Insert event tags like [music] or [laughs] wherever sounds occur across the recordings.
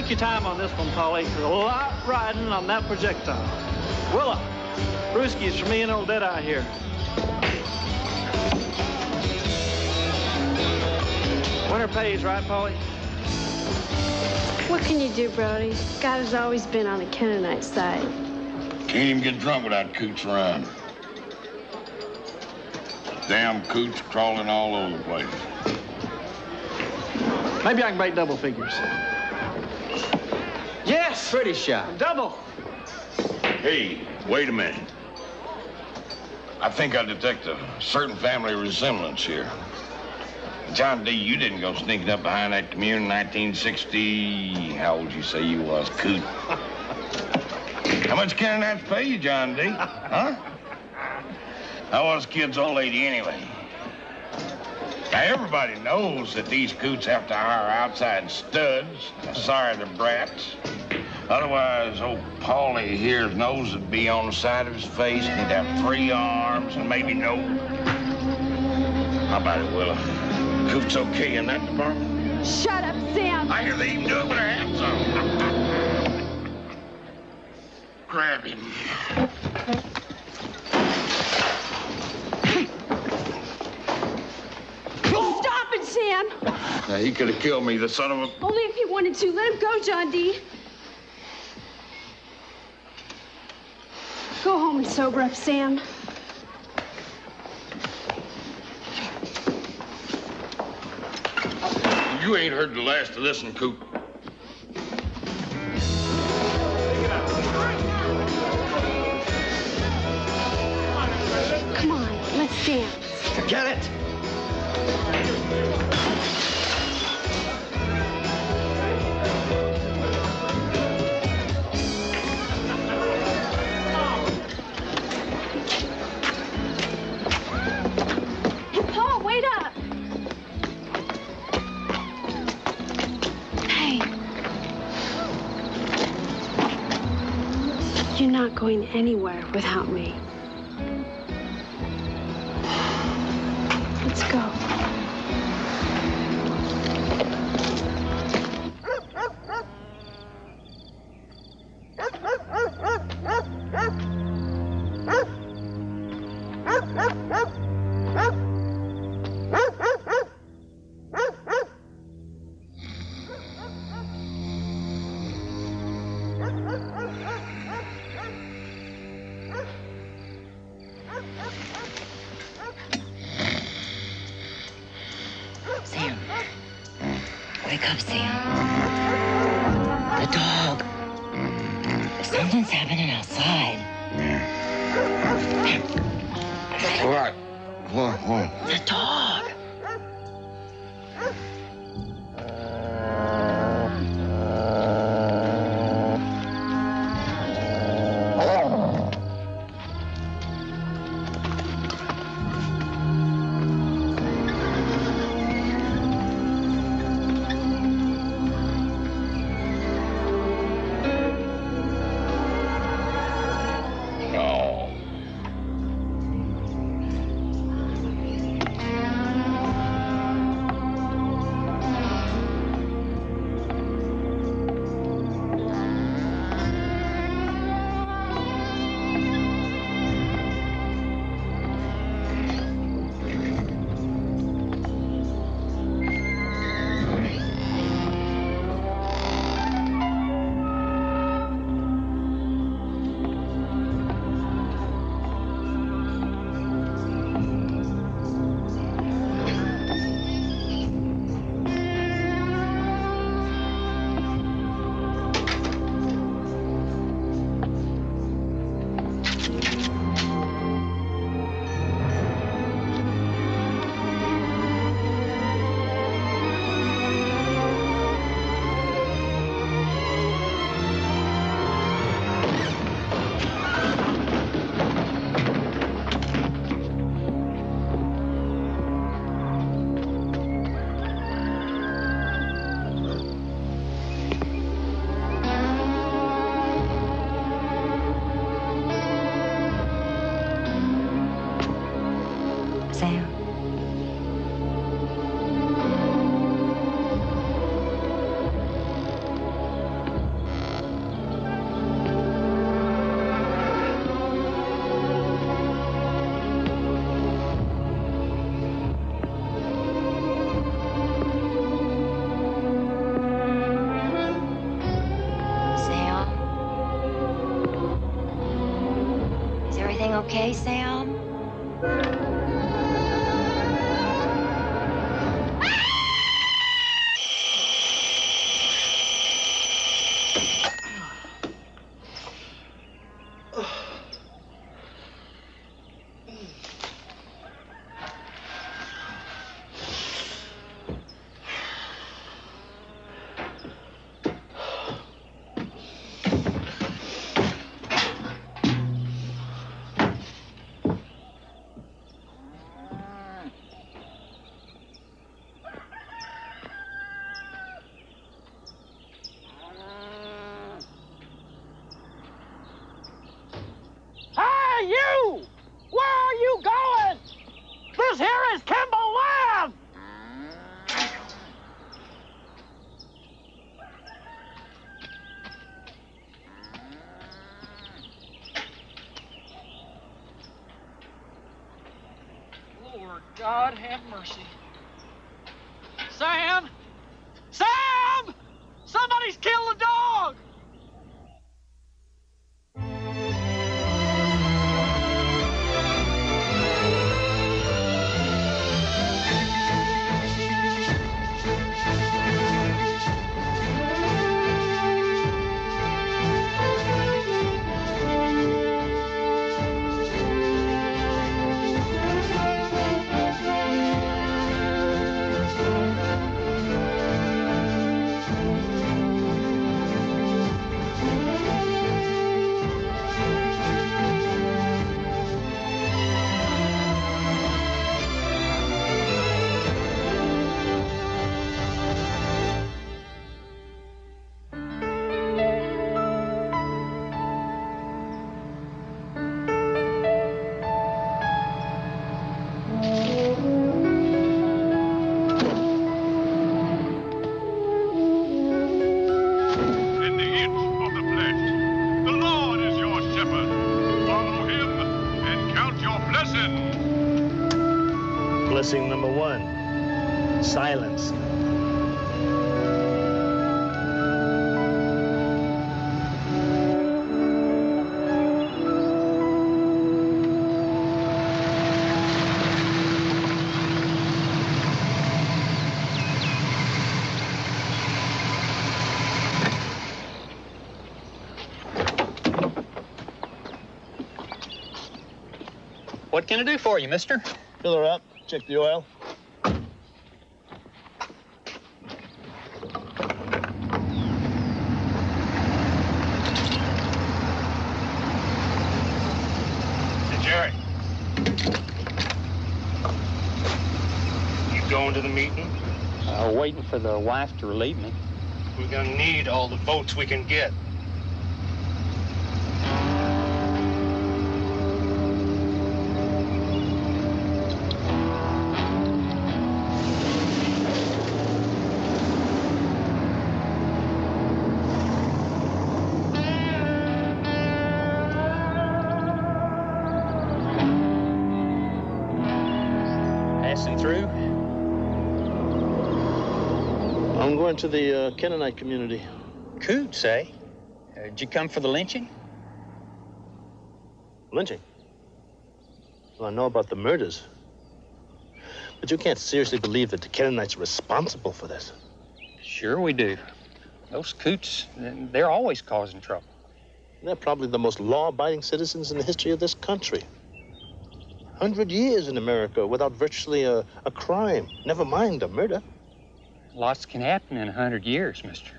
take your time on this one, Paulie. There's a lot riding on that projectile. Willa, brewskis for me and old Deadeye here. Winner pays, right, Paulie? What can you do, Brody? God has always been on the Kennonite side. Can't even get drunk without coots around. Damn coots crawling all over the place. Maybe I can make double figures. Yes! Pretty shot. Double! Hey, wait a minute. I think I detect a certain family resemblance here. John D., you didn't go sneaking up behind that commune in 1960. How old you say you was, coot? [laughs] How much can that pay you, John D.? Huh? How was kids old lady anyway? Now, everybody knows that these coots have to hire outside studs. Sorry, they're brats. Otherwise, old Paulie here's nose would be on the side of his face, and he'd have three arms and maybe no. How about it, Willa? Coot's okay in that department? Shut up, Sam! I hear they even do it with their hands on. Grab him. Stop it, Sam! Now, he could have killed me, the son of a... Only if he wanted to. Let him go, John D. Go home and sober up, Sam. You ain't heard the last of this one, Coot. Come on, let's dance. Forget it! Going anywhere without me. Okay, Sam? Blessing number one silence. What can I do for you, mister? Fill her up. Check the oil. Hey, Jerry. You going to the meeting? Uh, waiting for the wife to relieve me. We're gonna need all the votes we can get. To the uh, Kennonite community. Coots, eh? Uh, did you come for the lynching? Lynching. Well, I know about the murders. But you can't seriously believe that the Kennonites are responsible for this. Sure we do. Those coots, they're always causing trouble. They're probably the most law-abiding citizens in the history of this country. Hundred years in America without virtually a, a crime, never mind a murder. Lots can happen in a hundred years, mister.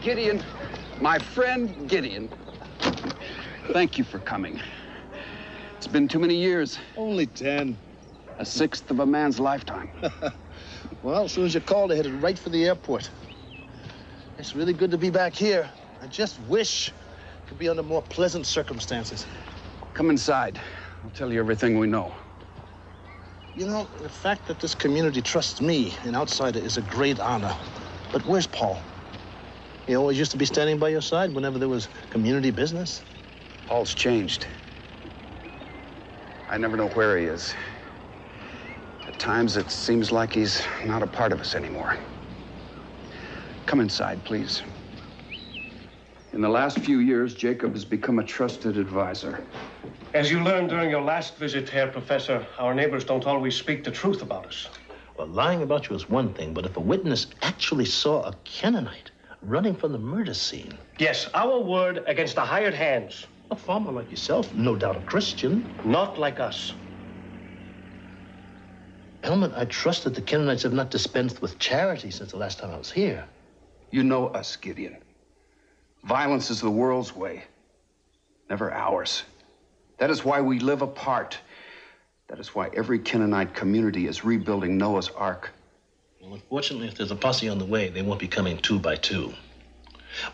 Gideon, my friend Gideon, thank you for coming. It's been too many years, Only ten. a sixth of a man's lifetime. [laughs] Well, as soon as you called, I headed right for the airport. It's really good to be back here. I just wish could be under more pleasant circumstances. Come inside. I'll tell you everything we know. You know, the fact that this community trusts me, an outsider, is a great honor. But where's Paul? He always used to be standing by your side whenever there was community business. Paul's changed. I never know where he is. At times, it seems like he's not a part of us anymore. Come inside, please. In the last few years, Jacob has become a trusted advisor. As you learned during your last visit here, Professor, our neighbors don't always speak the truth about us. Well, lying about you is one thing, but if a witness actually saw a Kennonite running from the murder scene, Yes, our word against the hired hands. a farmer like yourself, no doubt a Christian, Not like us. Elman, I trust that the Kennonites have not dispensed with charity since the last time I was here. You know us, Gideon. Violence is the world's way, never ours. That is why we live apart. That is why every Kennonite community is rebuilding Noah's Ark. Well, unfortunately, if there's a posse on the way, they won't be coming two by two.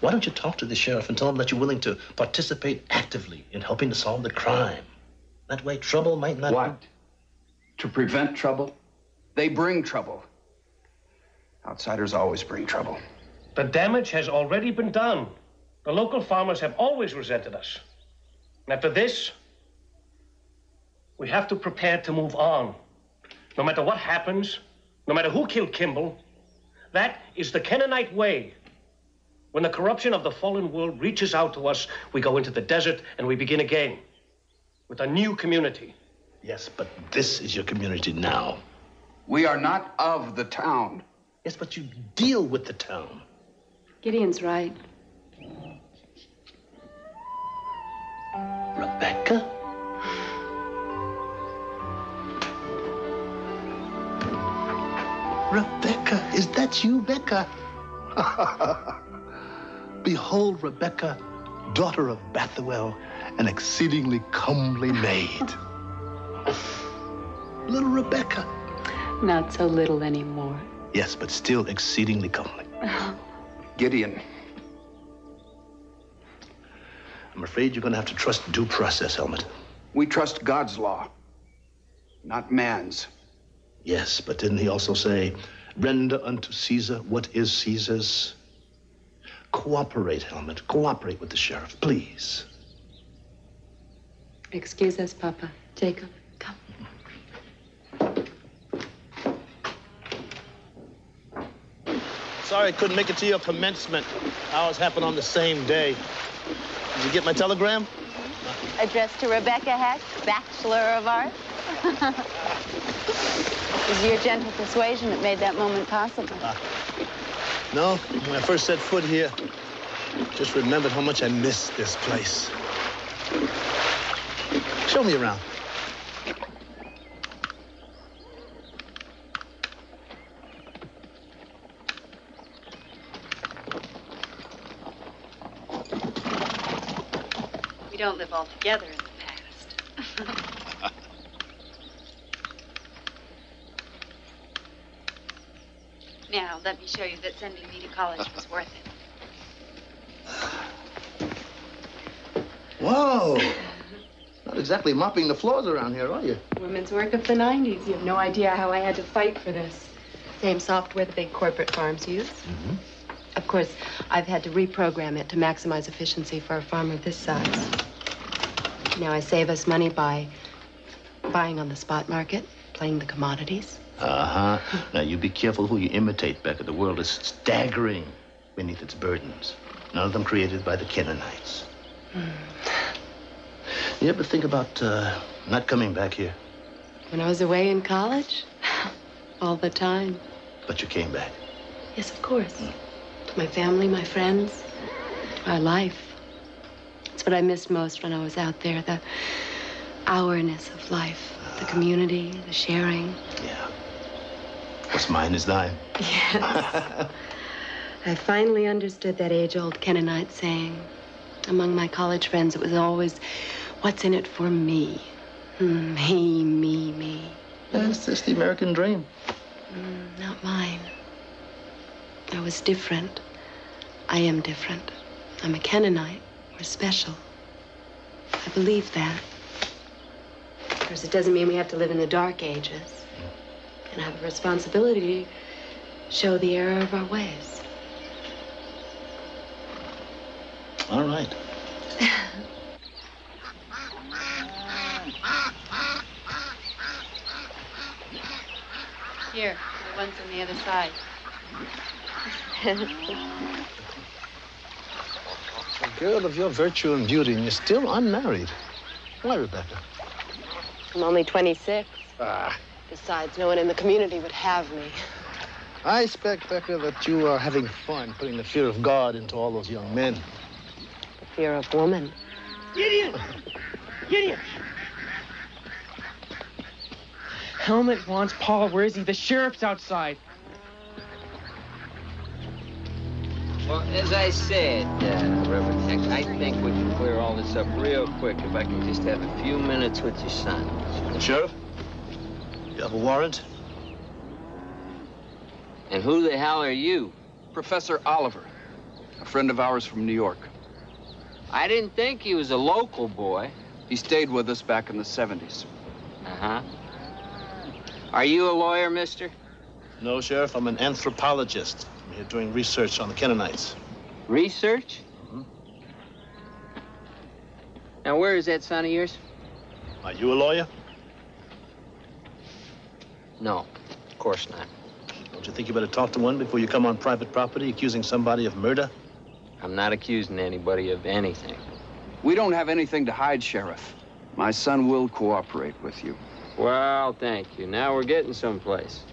Why don't you talk to the sheriff and tell him that you're willing to participate actively in helping to solve the crime? That way, trouble might not. What? To prevent trouble? They bring trouble. Outsiders always bring trouble. The damage has already been done. The local farmers have always resented us. And after this, we have to prepare to move on. No matter what happens, no matter who killed Kimball, that is the Kennonite way. When the corruption of the fallen world reaches out to us, we go into the desert and we begin again with a new community. Yes, but this is your community now. We are not of the town. Yes, but you deal with the town. Gideon's right. Rebecca? Rebecca, is that you, Becca? [laughs] Behold, Rebecca, daughter of Bethuel, an exceedingly comely maid. [laughs] Little Rebecca. Not so little anymore. Yes, but still exceedingly comely. [laughs] Gideon, I'm afraid you're going to have to trust due process, Helmut. we trust God's law, not man's. Yes, but didn't he also say, render unto Caesar what is Caesar's? Cooperate, Helmut. Cooperate with the sheriff, please. Excuse us, Papa. Jacob, come. Sorry I couldn't make it to your commencement. Ours happened on the same day. Did you get my telegram? Addressed to Rebecca Heck, Bachelor of Arts. [laughs] it was your gentle persuasion that made that moment possible. Ah. No, when I first set foot here, just remembered how much I missed this place. Show me around. We don't live all together in the past. Now, let me show you that sending me to college was worth it. Whoa! Not exactly mopping the floors around here, are you? Women's work of the 90s. You have no idea how I had to fight for this. Same software the big corporate farms use. Mm-hmm. Of course, I've had to reprogram it to maximize efficiency for a farm of this size. Now I save us money by buying on the spot market, playing the commodities. Uh huh. Now you be careful who you imitate, Becca. The world is staggering beneath its burdens. None of them created by the Kennonites. You ever think about uh, not coming back here? When I was away in college, [laughs] all the time. But you came back. Yes, of course. To my family, my friends, to our life. It's what I missed most when I was out there the ourness of life, the community, the sharing. Yeah. What's mine is thine. Yes. [laughs] I finally understood that age old Kennonite saying. Among my college friends, it was always, What's in it for me? Hmm, Me, me, me. Yes, it's the American dream. Mm, not mine. I was different. I am different. I'm a Kennonite. We're special. I believe that. Of course, it doesn't mean we have to live in the dark ages. And have a responsibility to show the error of our ways. All right. Here, the one's on the other side. A girl of your virtue and beauty, and you're still unmarried. Why, Rebecca? I'm only 26. Ah. Besides, no one in the community would have me. I expect, Becca, that you are having fun putting the fear of God into all those young men. The fear of woman. Gideon! Gideon! Helmut wants Paul. Where is he? The sheriff's outside. Well, as I said, uh, Reverend Heck, I think we can clear all this up real quick if I can just have a few minutes with your son. Sheriff? You have a warrant? And who the hell are you? Professor Oliver, a friend of ours from New York. I didn't think he was a local boy. He stayed with us back in the 70s. Uh-huh. Are you a lawyer, mister? No, Sheriff. I'm an anthropologist. I'm here doing research on the Kennonites. Research? Mm-hmm. Now, where is that son of yours? Are you a lawyer? No, of course not. Don't you think you better talk to one before you come on private property accusing somebody of murder? I'm not accusing anybody of anything. We don't have anything to hide, Sheriff. My son will cooperate with you. Well, thank you. Now we're getting someplace.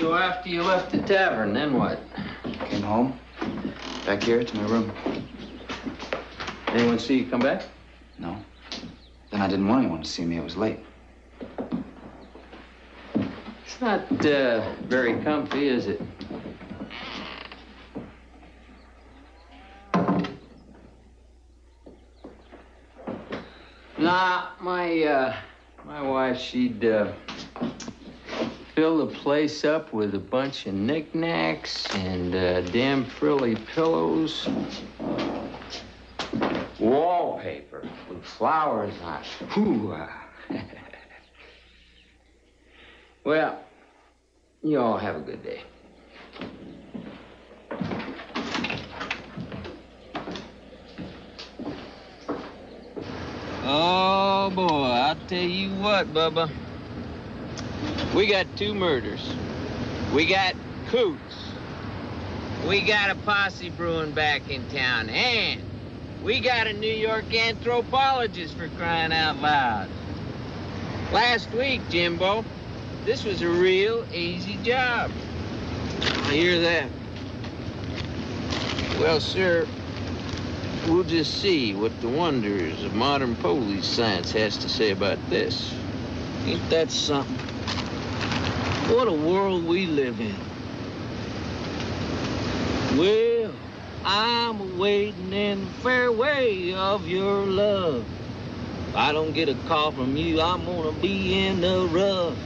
So after you left the tavern, then what? Came home. Back here to my room. Anyone see you come back? No. Then I didn't want anyone to see me. It was late. It's not uh, very comfy, is it? Nah, my uh, my wife, she'd uh, fill the place up with a bunch of knickknacks and uh, damn frilly pillows, wallpaper with flowers on it. Whew. [laughs] well, you all have a good day. Oh, boy, I'll tell you what, Bubba. We got two murders. We got Coots. We got a posse brewing back in town. And we got a New York anthropologist for crying out loud. Last week, Jimbo, this was a real easy job. I hear that. Well, sir, we'll just see what the wonders of modern police science has to say about this. Ain't that something? What a world we live in. Well, I'm waiting in the fairway of your love. If I don't get a call from you, I'm gonna be in the rough.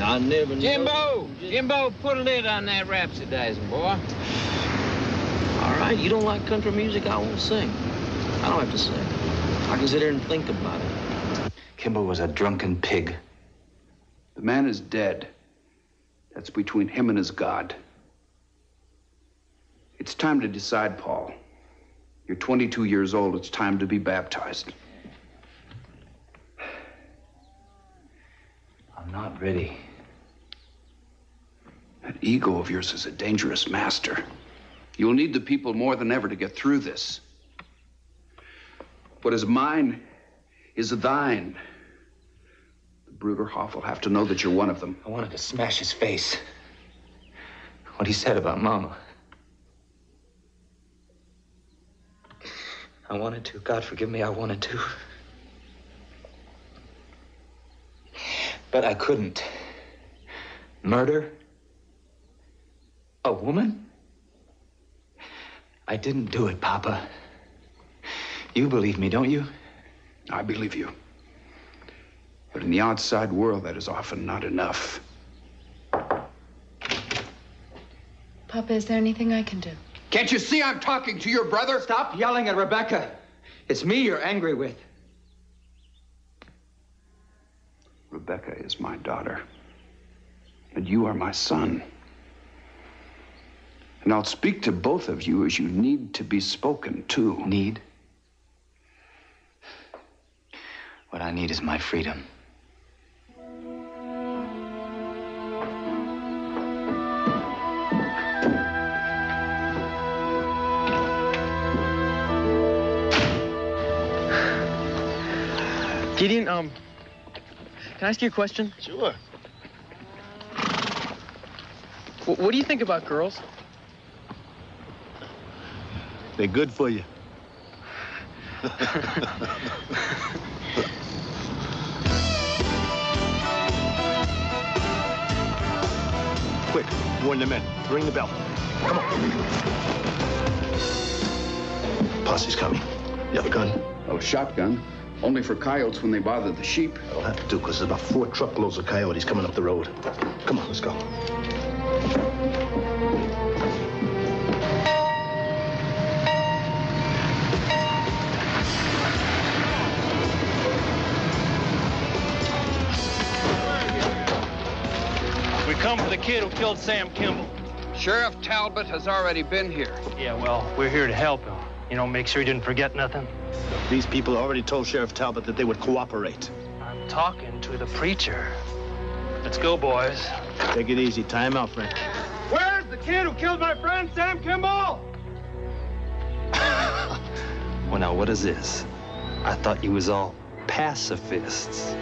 I never Jimbo! Jimbo, put a lid on that rhapsodizing, boy. All right, you don't like country music, I won't sing. I don't have to sing. I can sit here and think about it. Kimball was a drunken pig. The man is dead. That's between him and his God. It's time to decide, Paul. You're 22 years old. It's time to be baptized. I'm not ready. That ego of yours is a dangerous master. You'll need the people more than ever to get through this. What is mine is thine. Bruderhoff will have to know that you're one of them. I wanted to smash his face. What he said about Mama. I wanted to. God forgive me, I wanted to. But I couldn't. Murder? A woman? I didn't do it, Papa. You believe me, don't you? I believe you. But in the outside world, that is often not enough. Papa, is there anything I can do? Can't you see I'm talking to your brother? Stop yelling at Rebecca. It's me you're angry with. Rebecca is my daughter. And you are my son. And I'll speak to both of you as you need to be spoken to. Need? What I need is my freedom. Gideon, um, can I ask you a question? Sure. Wh- what do you think about girls? They're good for you. [laughs] Quick, warn the men. Ring the bell. Come on. Posse's coming. You have a gun? Oh, shotgun. Only for coyotes when they bother the sheep. I'll have to, do, because there's about four truckloads of coyotes coming up the road. Come on, let's go. We come for the kid who killed Sam Kimball. Sheriff Talbot has already been here. Yeah, well, we're here to help him. You know, make sure he didn't forget nothing. These people already told Sheriff Talbot that they would cooperate. I'm talking to the preacher. Let's go, boys. Take it easy. Time out, Frank. Where's the kid who killed my friend Sam Kimball? [laughs] Well, now, what is this? I thought you was all pacifists.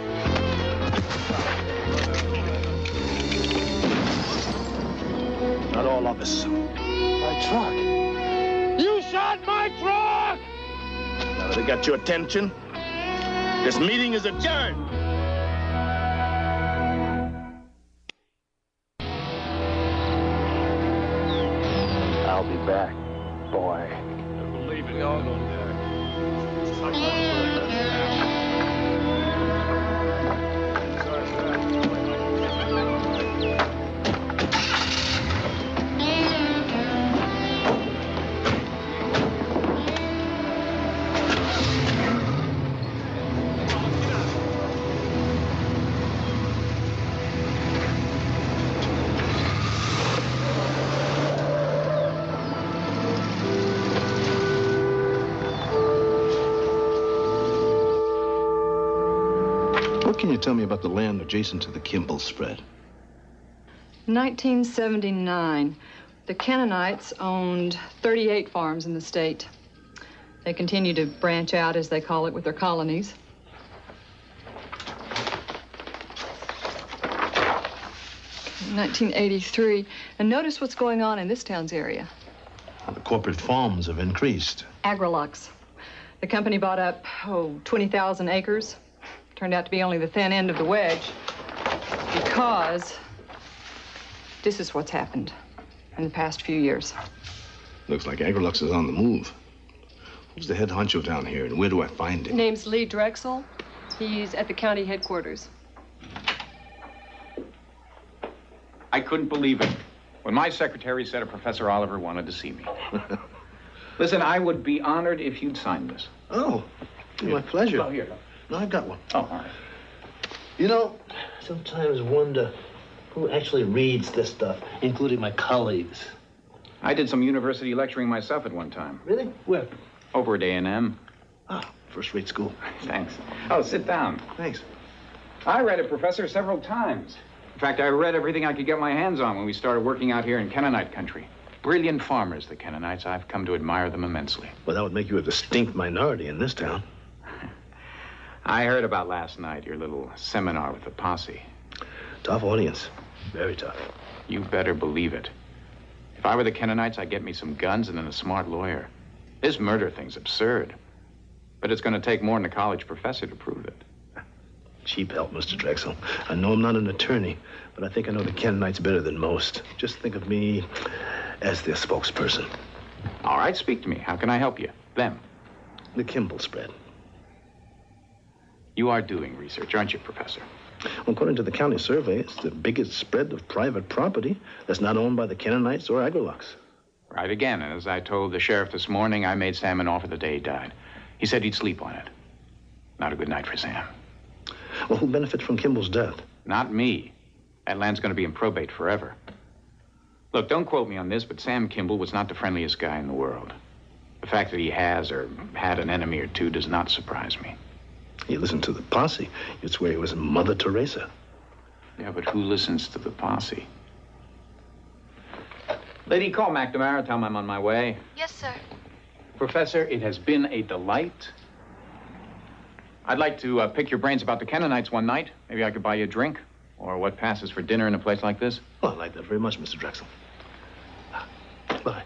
Not all of us. My truck. You shot my truck! Now that I got your attention, this meeting is adjourned. I'll be back, boy. Leave it all on What me about the land adjacent to the Kimball spread? 1979, the Kennonites owned 38 farms in the state. They continue to branch out, as they call it, with their colonies. In 1983, and notice what's going on in this town's area. The corporate farms have increased. Agrilux. The company bought up, oh, 20,000 acres. Turned out to be only the thin end of the wedge because this is what's happened in the past few years. Looks like Agrilux is on the move. Who's the head honcho down here, and where do I find him? Name's Lee Drexel. He's at the county headquarters. I couldn't believe it when my secretary said a Professor Oliver wanted to see me. [laughs] Listen, I would be honored if you'd sign this. Oh, my pleasure. Oh, here. No, I've got one. Oh, all right. You know, sometimes wonder who actually reads this stuff, including my colleagues. I did some university lecturing myself at one time. Really? Where? Over at A&M. Ah, first-rate school. [laughs] Thanks. Oh, sit down. Thanks. I read it, Professor, several times. In fact, I read everything I could get my hands on when we started working out here in Kennonite country. Brilliant farmers, the Kennonites. I've come to admire them immensely. Well, that would make you a distinct minority in this town. I heard about last night, your little seminar with the posse. Tough audience. Very tough. You better believe it. If I were the Kennonites, I'd get me some guns and then a smart lawyer. This murder thing's absurd. But it's going to take more than a college professor to prove it. Cheap help, Mr. Drexel. I know I'm not an attorney, but I think I know the Kennonites better than most. Just think of me as their spokesperson. All right, speak to me. How can I help you? Them. The Kimball spread. You are doing research, aren't you, Professor? Well, According to the county survey, it's the biggest spread of private property that's not owned by the Kennonites or Agrilux. Right again, and as I told the sheriff this morning, I made Sam an offer the day he died. He said he'd sleep on it. Not a good night for Sam. Well, who benefits from Kimball's death? Not me. That land's going to be in probate forever. Look, don't quote me on this, but Sam Kimball was not the friendliest guy in the world. The fact that he has or had an enemy or two does not surprise me. You listen to the posse, you'd swear he was Mother Teresa. Yeah, but who listens to the posse? Lady, call McNamara. Tell him I'm on my way. Yes, sir. Professor, it has been a delight. I'd like to uh, pick your brains about the Kennonites one night. Maybe I could buy you a drink. Or what passes for dinner in a place like this. Oh, I like that very much, Mr. Drexel. Bye.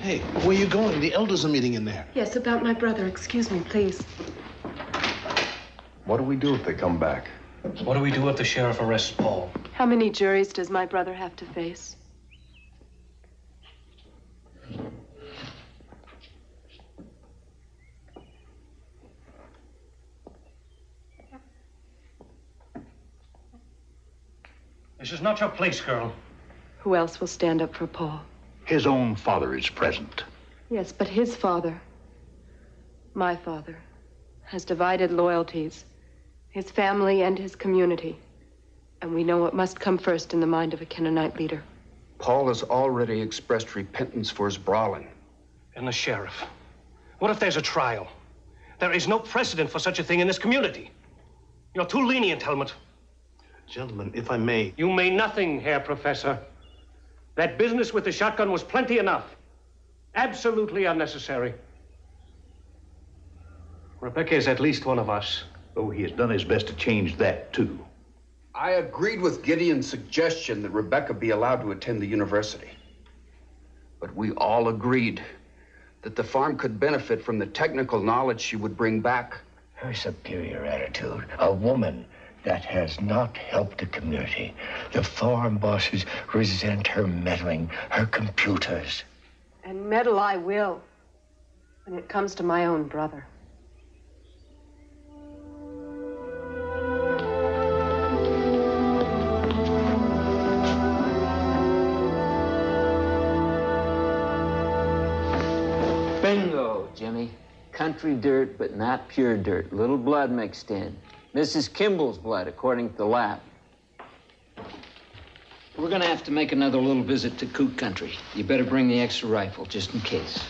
Hey, where you going? The elders are meeting in there. Yes, about my brother. Excuse me, please. What do we do if they come back? What do we do if the sheriff arrests Paul? How many juries does my brother have to face? This is not your place, girl. Who else will stand up for Paul? His own father is present. Yes, but his father, my father, has divided loyalties, his family and his community. And we know what must come first in the mind of a Kennonite leader. Paul has already expressed repentance for his brawling. And the sheriff. What if there's a trial? There is no precedent for such a thing in this community. You're too lenient, Helmut. Gentlemen, if I may. You may nothing, Herr Professor. That business with the shotgun was plenty enough. Absolutely unnecessary. Rebecca is at least one of us. Though he has done his best to change that, too. I agreed with Gideon's suggestion that Rebecca be allowed to attend the university. But we all agreed that the farm could benefit from the technical knowledge she would bring back. Her superior attitude, a woman that has not helped the community. The farm bosses resent her meddling, her computers. And meddle I will when it comes to my own brother. Bingo, Jimmy. Country dirt, but not pure dirt. Little blood mixed in. Mrs. Kimball's blood, according to the lab. We're gonna have to make another little visit to Coot Country. You better bring the extra rifle, just in case.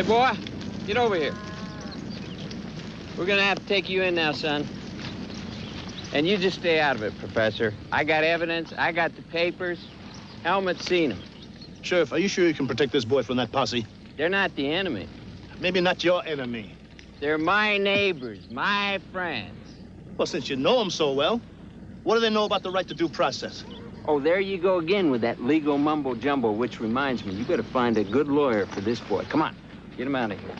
Hey, boy, get over here. We're gonna have to take you in now, son. And you just stay out of it, Professor. I got evidence, I got the papers. Helmut's seen them. Sheriff, are you sure you can protect this boy from that posse? They're not the enemy. Maybe not your enemy. They're my neighbors, my friends. Well, since you know them so well, what do they know about the right to due process? Oh, there you go again with that legal mumbo jumbo, which reminds me, you better find a good lawyer for this boy. Come on, get him out of here.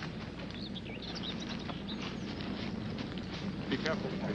Be careful. I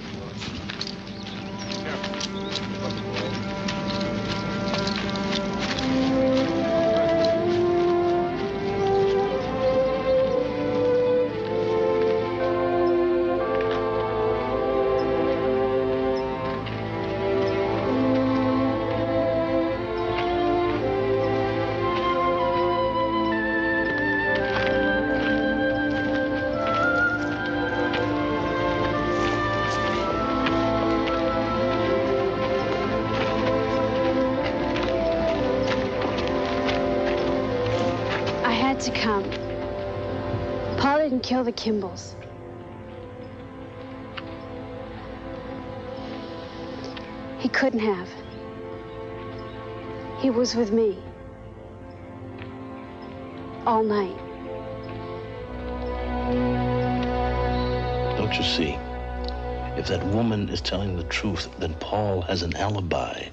didn't kill the Kimballs. He couldn't have. He was with me. All night. Don't you see? If that woman is telling the truth, then Paul has an alibi.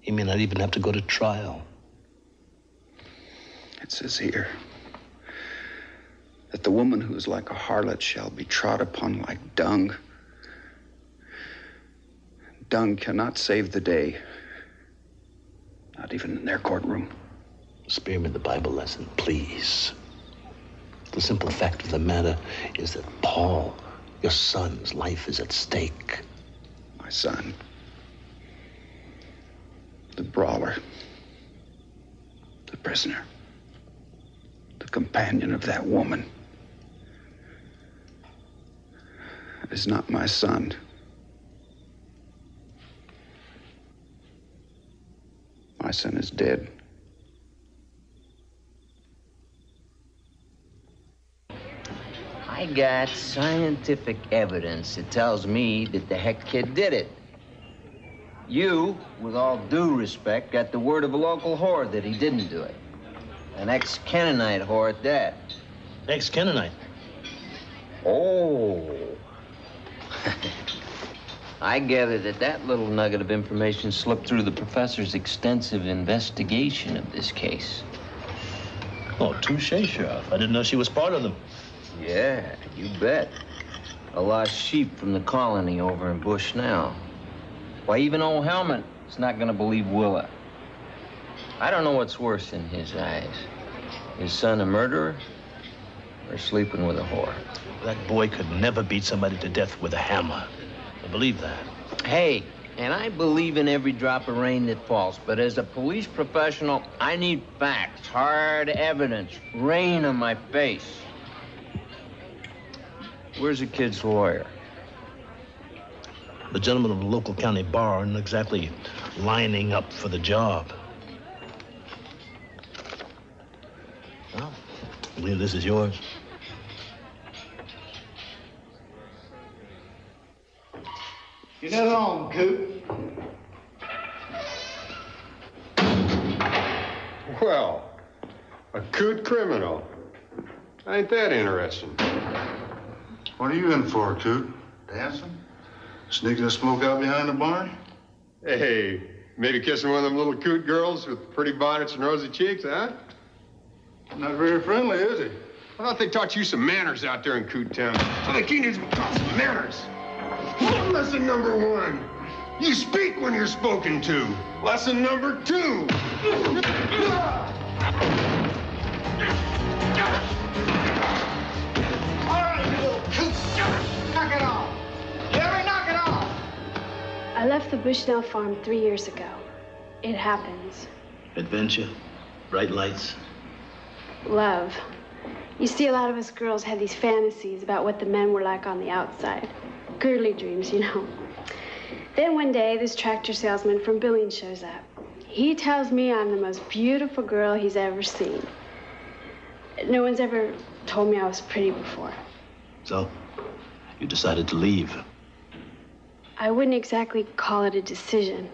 He may not even have to go to trial. It says here that the woman who is like a harlot shall be trod upon like dung. Dung cannot save the day, not even in their courtroom. Spare me the Bible lesson, please. The simple fact of the matter is that Paul, your son's life is at stake. My son. The brawler. The prisoner. The companion of that woman. Is not my son. My son is dead. I got scientific evidence that tells me that the Hecht kid did it. You, with all due respect, got the word of a local whore that he didn't do it. An ex-Kennonite whore at that. Ex-Kennonite? Oh. I gather that that little nugget of information slipped through the professor's extensive investigation of this case. Oh, touche, Sheriff. I didn't know she was part of them. Yeah, you bet. A lost sheep from the colony over in Bushnell. Why, even old Helmut is not gonna believe Willa. I don't know what's worse in his eyes. His son a murderer or sleeping with a whore? That boy could never beat somebody to death with a hammer. Believe that. Hey, and I believe in every drop of rain that falls, but as a police professional, I need facts, hard evidence, rain on my face. Where's the kid's lawyer? The gentlemen of the local county bar aren't exactly lining up for the job. Well, I believe this is yours. Get it on, Coop. Well, a coot criminal. Ain't that interesting? What are you in for, Coot? Dancing? Sneaking a smoke out behind the barn? Hey, maybe kissing one of them little coot girls with pretty bonnets and rosy cheeks, huh? Not very friendly, is he? I thought they taught you some manners out there in Coot Town. So the kid needs to be taught some manners. Lesson number one. You speak when you're spoken to. Lesson number two. All right, you little coot. Knock it off. You ever knock it off? I left the Bushnell farm three years ago. It happens. Adventure, bright lights. Love. You see, a lot of us girls had these fantasies about what the men were like on the outside. Girly dreams, you know. Then one day, this tractor salesman from Billings shows up. He tells me I'm the most beautiful girl he's ever seen. No one's ever told me I was pretty before. So, you decided to leave. I wouldn't exactly call it a decision.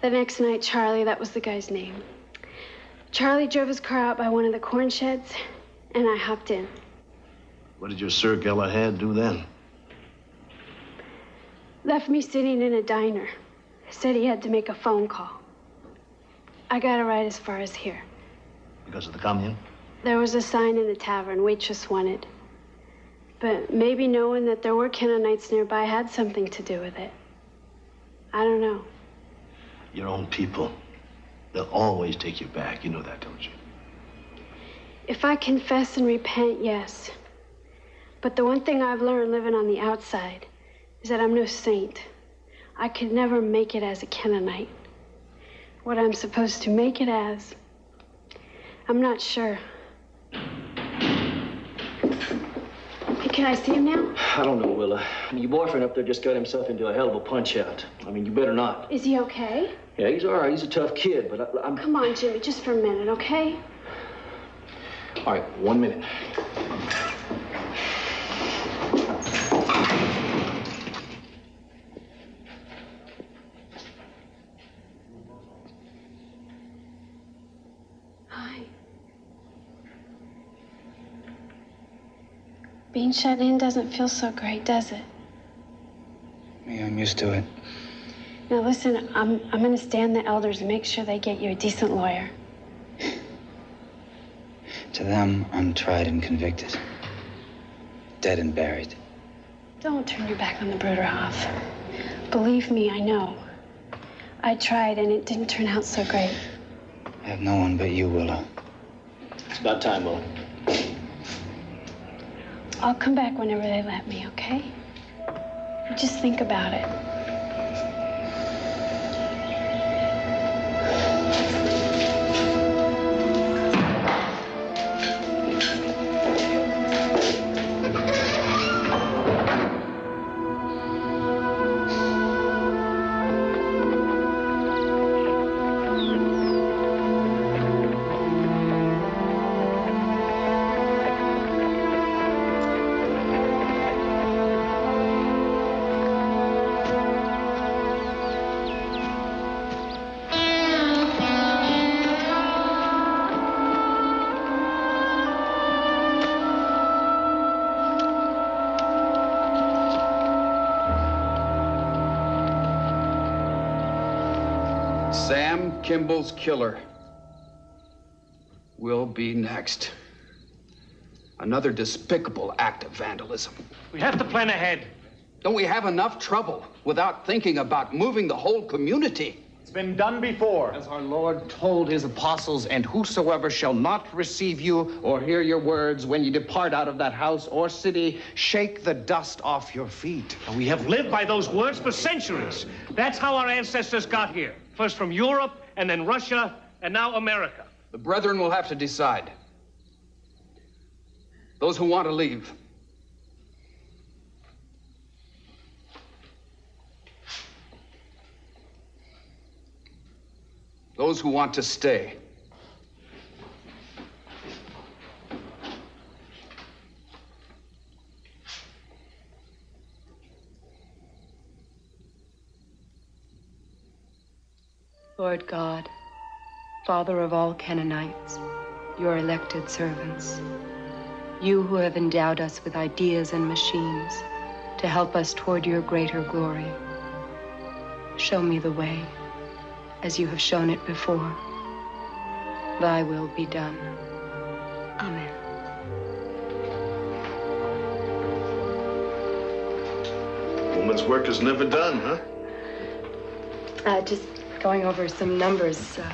The next night, Charlie, that was the guy's name. Charlie drove his car out by one of the corn sheds, and I hopped in. What did your Sir Galahad do then? Left me sitting in a diner. Said he had to make a phone call. I got a ride as far as here. Because of the commune? There was a sign in the tavern, waitress wanted. But maybe knowing that there were Kennonites nearby had something to do with it. I don't know. Your own people. They'll always take you back. You know that, don't you? If I confess and repent, yes. But the one thing I've learned living on the outside is that I'm no saint. I could never make it as a Kennonite. What I'm supposed to make it as, I'm not sure. Hey, Can I see him now? I don't know, Willa. I mean, your boyfriend up there just got himself into a hell of a punch out. I mean, you better not. Is he okay? Yeah, he's all right. He's a tough kid, but I, I'm. Come on, Jimmy, just for a minute, okay? All right, one minute. Being shut in doesn't feel so great, does it? Yeah, I'm used to it. Now listen, I'm I'm gonna stand the elders and make sure they get you a decent lawyer. To them, I'm tried and convicted. Dead and buried. Don't turn your back on the Bruderhof. Believe me, I know. I tried and it didn't turn out so great. I have no one but you, Willow. It's about time, Will. I'll come back whenever they let me, okay? Just think about it. Kimball's killer will be next. Another despicable act of vandalism. We have to plan ahead. Don't we have enough trouble without thinking about moving the whole community? It's been done before. As our Lord told his apostles, and whosoever shall not receive you or hear your words when you depart out of that house or city, shake the dust off your feet. And we have lived by those words for centuries. That's how our ancestors got here. First from Europe, and then Russia, and now America. The brethren will have to decide. Those who want to leave. Those who want to stay. Lord God, Father of all Kennonites, your elected servants, you who have endowed us with ideas and machines to help us toward your greater glory, show me the way as you have shown it before. Thy will be done. Amen. Woman's work is never done, huh? Uh, just going over some numbers. Uh,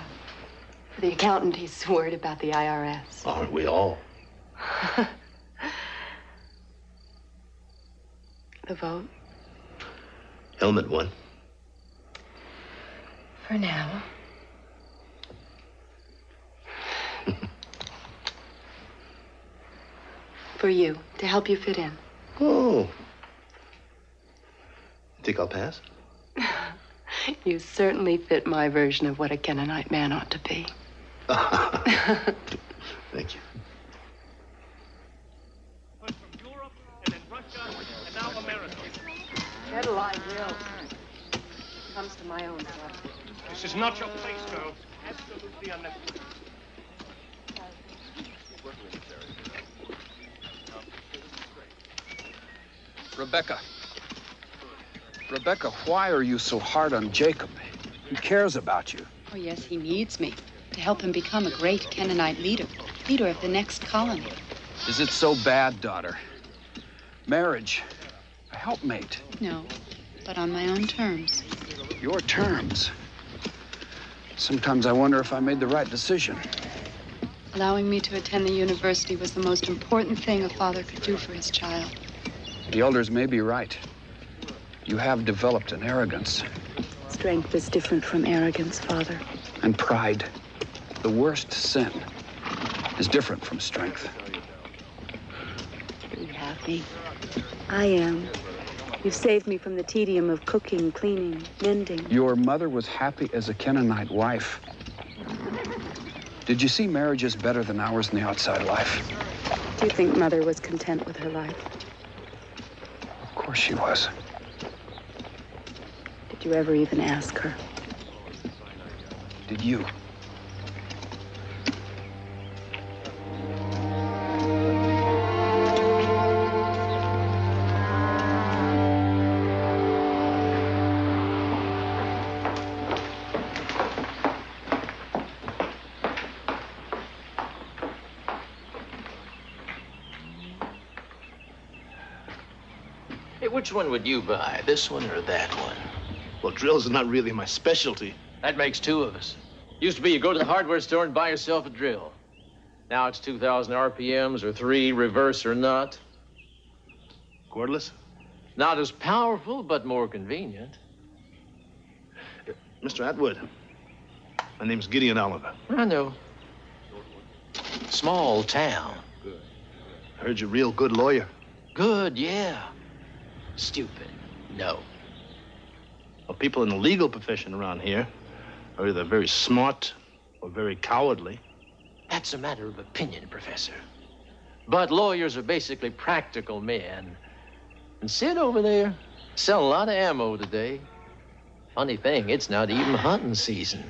for the accountant, he's [laughs] worried about the IRS. Aren't we all? [laughs] The vote, Helmut won. for now. [laughs] for you, to help you fit in. Oh. Think I'll pass? [laughs] You certainly fit my version of what a Kennonite man ought to be. [laughs] Thank you. But from Europe and then Russia and now America. Comes to my own house. This is not your place, girls. Absolutely unnecessary. Rebecca. Rebecca, why are you so hard on Jacob? He cares about you. Oh, yes, he needs me to help him become a great Kennonite leader, leader of the next colony. Is it so bad, daughter? Marriage, a helpmate, No, but on my own terms. your terms. Sometimes I wonder if I made the right decision. Allowing me to attend the university was the most important thing a father could do for his child. The elders may be right. You have developed an arrogance Strength is different from arrogance, Father. and pride. The worst sin is different from strength. You happy? I am. You've saved me from the tedium of cooking, cleaning, mending. Your mother was happy as a Kennonite wife. Did you see marriage as better than ours in the outside life? Do you think Mother was content with her life? Of course she was. Did you ever even ask her? Did you? Hey, which one would you buy, this one or that one? Well, drills are not really my specialty. That makes two of us. Used to be you go to the hardware store and buy yourself a drill. Now it's 2,000 RPMs or three, reverse or not. Cordless? Not as powerful, but more convenient. Mr. Atwood, my name's Gideon Oliver. I know. Small town. Good. Heard you're a real good lawyer. Good, yeah. Stupid, no. Well, people in the legal profession around here are either very smart or very cowardly. That's a matter of opinion, Professor. But lawyers are basically practical men. And Sid over there selling a lot of ammo today. Funny thing, it's not even hunting season.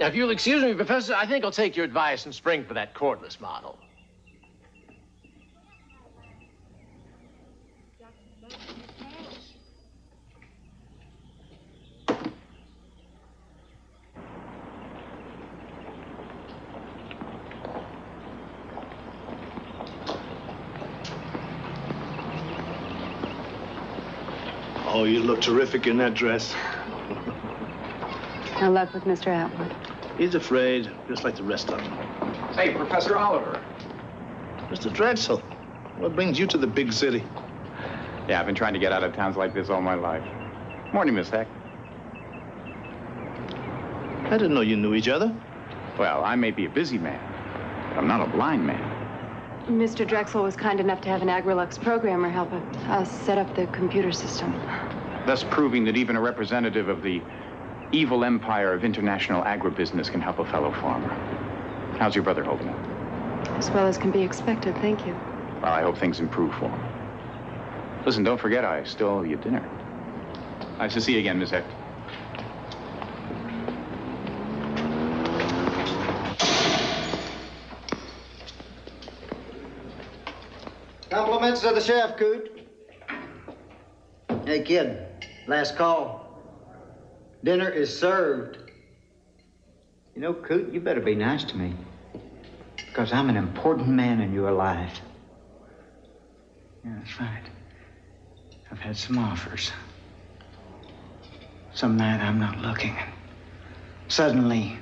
Now, if you'll excuse me, Professor, I think I'll take your advice and spring for that cordless model. Oh, you look terrific in that dress. [laughs] No luck with Mr. Atwood. He's afraid, just like the rest of them. Hey, Professor Oliver. Mr. Drexel, what brings you to the big city? Yeah, I've been trying to get out of towns like this all my life. Morning, Miss Hecht. I didn't know you knew each other. Well, I may be a busy man, but I'm not a blind man. Mr. Drexel was kind enough to have an Agrilux programmer help us set up the computer system. Thus proving that even a representative of the evil empire of international agribusiness can help a fellow farmer. How's your brother holding up? As well as can be expected, thank you. Well, I hope things improve for him. Listen, don't forget I still owe you dinner. Nice to see you again, Miss Hecht. Compliments to the chef, Coot. Hey, kid, last call. Dinner is served. You know, Coot, you better be nice to me. Because I'm an important man in your life. Yeah, that's right. I've had some offers. Some night I'm not looking. Suddenly,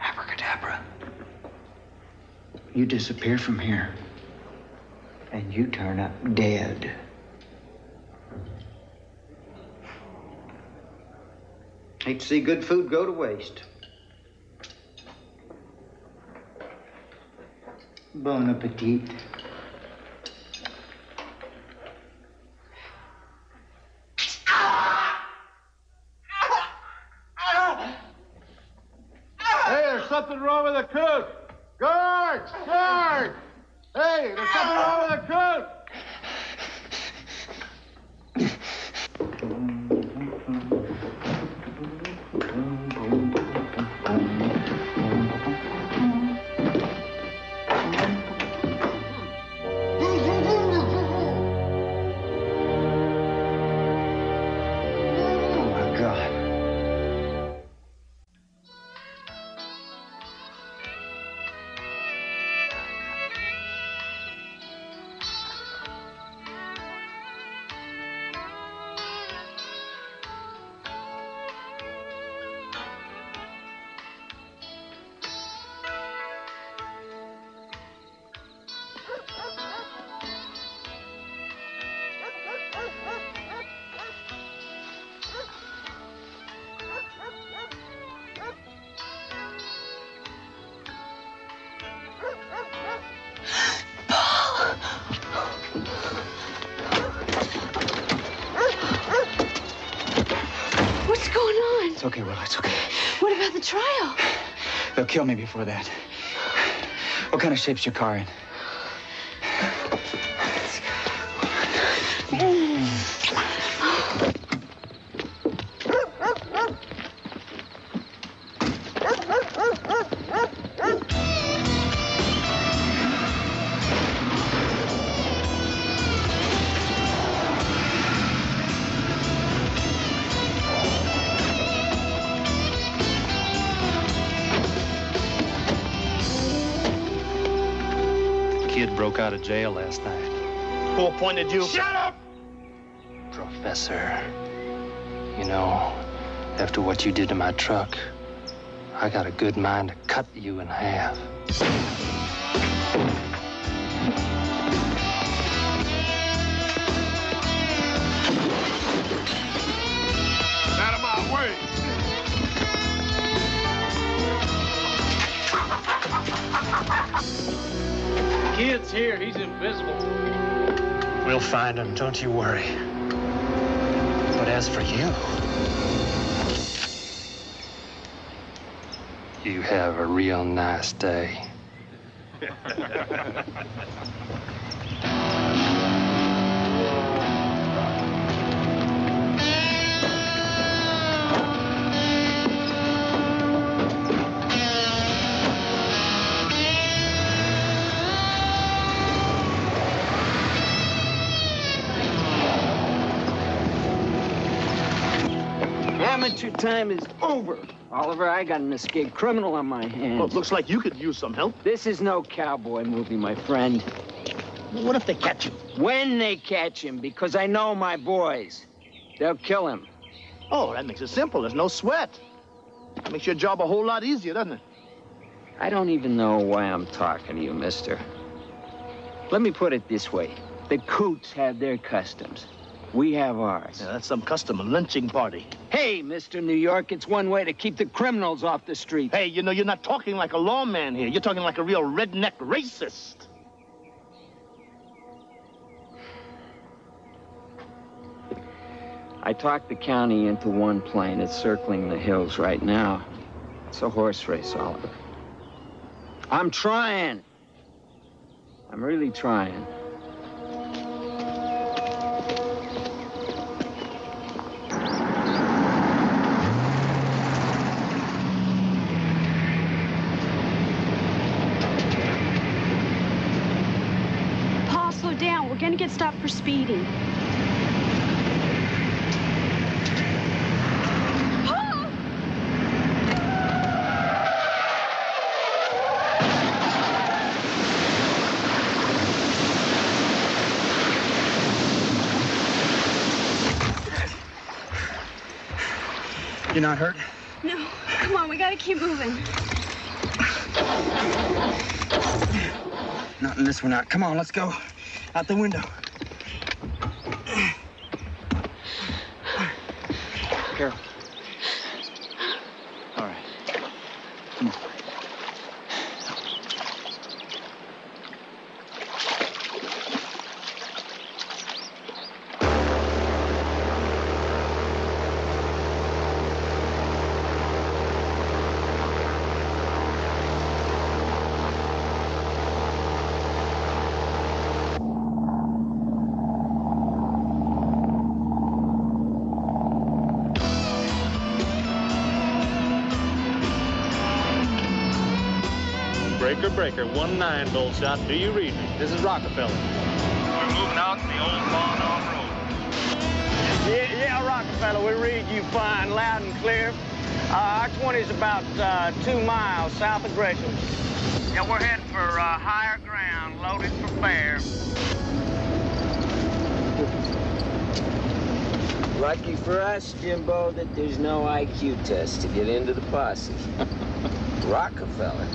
abracadabra. You disappear from here. And you turn up dead. Hate to see good food go to waste. Bon appetit. Kill me before that. What kind of shape's your car in? Appointed you? Shut up! Professor, you know, after what you did to my truck, I got a good mind to cut you in half. Out of my way! Kid's here. He's invisible. We'll find him, don't you worry. But as for you, you have a real nice day. Time is over. Oliver, I got an escaped criminal on my hands. Well, it looks like you could use some help. This is no cowboy movie, my friend. What if they catch him? When they catch him, because I know my boys. They'll kill him. Oh, that makes it simple. There's no sweat. That makes your job a whole lot easier, doesn't it? I don't even know why I'm talking to you, mister. Let me put it this way. The Coots have their customs. We have ours. Yeah, that's some custom lynching party. Hey, Mr. New York, it's one way to keep the criminals off the street. Hey, you know, you're not talking like a lawman here. You're talking like a real redneck racist. I talked the county into one plane. It's circling the hills right now. It's a horse race, Oliver. I'm trying. I'm really trying. Paul, slow down. We're gonna get stopped for speeding. You're not hurt? No, come on, we gotta keep moving. Not in this one out. Come on, let's go. Out the window. Breaker, breaker, one nine, Bullshot. Do you read me? This is Rockefeller. We're moving out to the old Bon On Road. Yeah, yeah, Rockefeller, we read you fine, loud and clear. Uh, R20 is about uh, two miles south of Gresham. Yeah, we're heading for uh, higher ground, loaded for bear. Lucky for us, Jimbo, that there's no IQ test to get into the posse. [laughs] Rockefeller.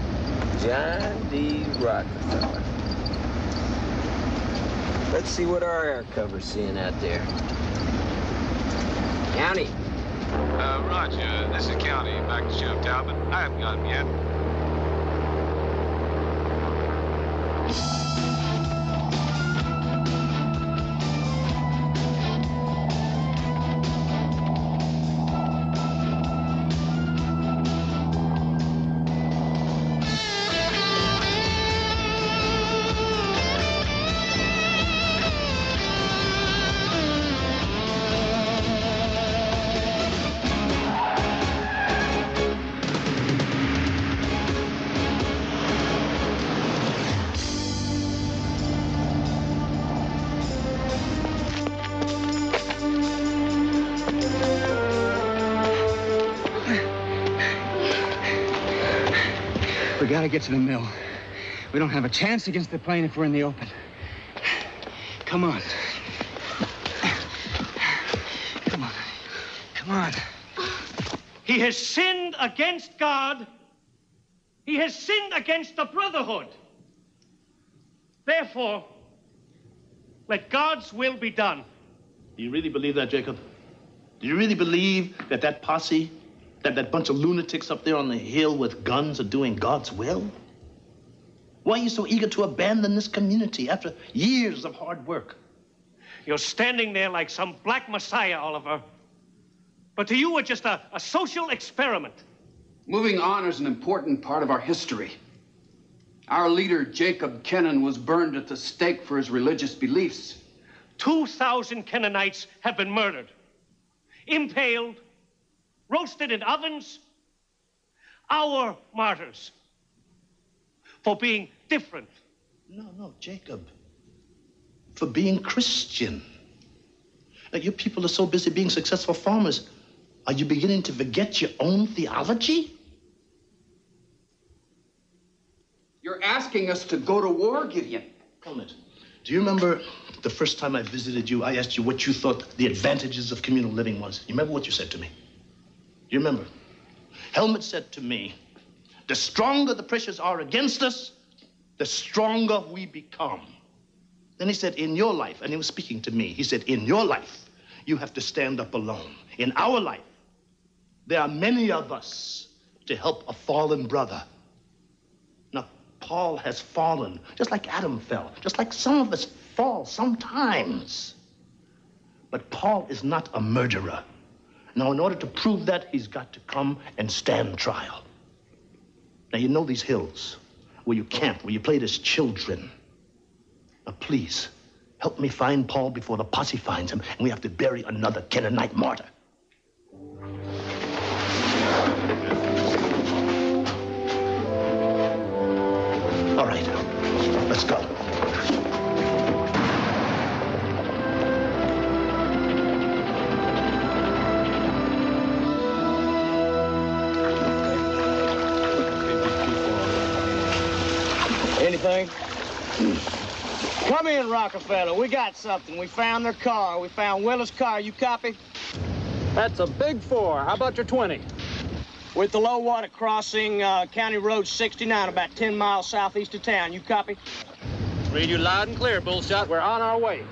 John D. Rockefeller. Let's see what our air cover's seeing out there. County. Uh, Roger, this is County. Back to Sheriff Talbot. I haven't got him yet. Gotta get to the mill. We don't have a chance against the plane if we're in the open. Come on. Come on. Come on. He has sinned against God. He has sinned against the brotherhood. Therefore, let God's will be done. Do you really believe that, Jacob? Do you really believe that that posse, that that bunch of lunatics up there on the hill with guns are doing God's will? Why are you so eager to abandon this community after years of hard work? You're standing there like some black messiah, Oliver. But to you, it's just a, a social experiment. Moving on is an important part of our history. Our leader, Jacob Kennan, was burned at the stake for his religious beliefs. 2,000 Kennonites have been murdered, impaled, roasted in ovens. Our martyrs for being different. No, no, Jacob. For being Christian. Now, you people are so busy being successful farmers. Are you beginning to forget your own theology? You're asking us to go to war, Gideon. Helmut, do you remember the first time I visited you? I asked you what you thought the advantages of communal living was. You remember what you said to me? You remember? Helmut said to me, the stronger the pressures are against us, the stronger we become. Then he said, in your life, and he was speaking to me, he said, in your life, you have to stand up alone. In our life, there are many of us to help a fallen brother. Now, Paul has fallen, just like Adam fell, just like some of us fall sometimes. But Paul is not a murderer. Now, in order to prove that, he's got to come and stand trial. Now, you know these hills where you camp, where you played as children. Now, please, help me find Paul before the posse finds him, and we have to bury another Kennonite martyr. In, Rockefeller. We got something. We found their car. We found Willis' car. You copy? That's a big four. How about your 20? With the low water crossing uh, County Road 69, about 10 miles southeast of town. You copy? Read you loud and clear, Bullshot. We're on our way.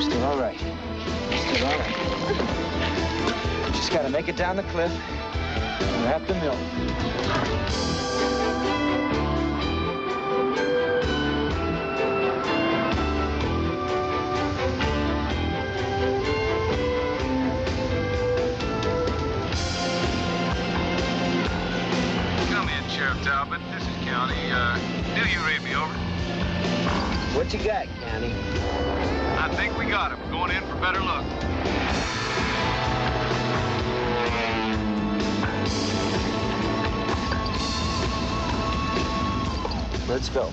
Still all right. We're still all right. Gotta make it down the cliff. We're at the mill. Come in, Sheriff Talbot. This is County. Uh, do you read me over? What you got, County? I think we got him. We're Going in for better look. Let's go.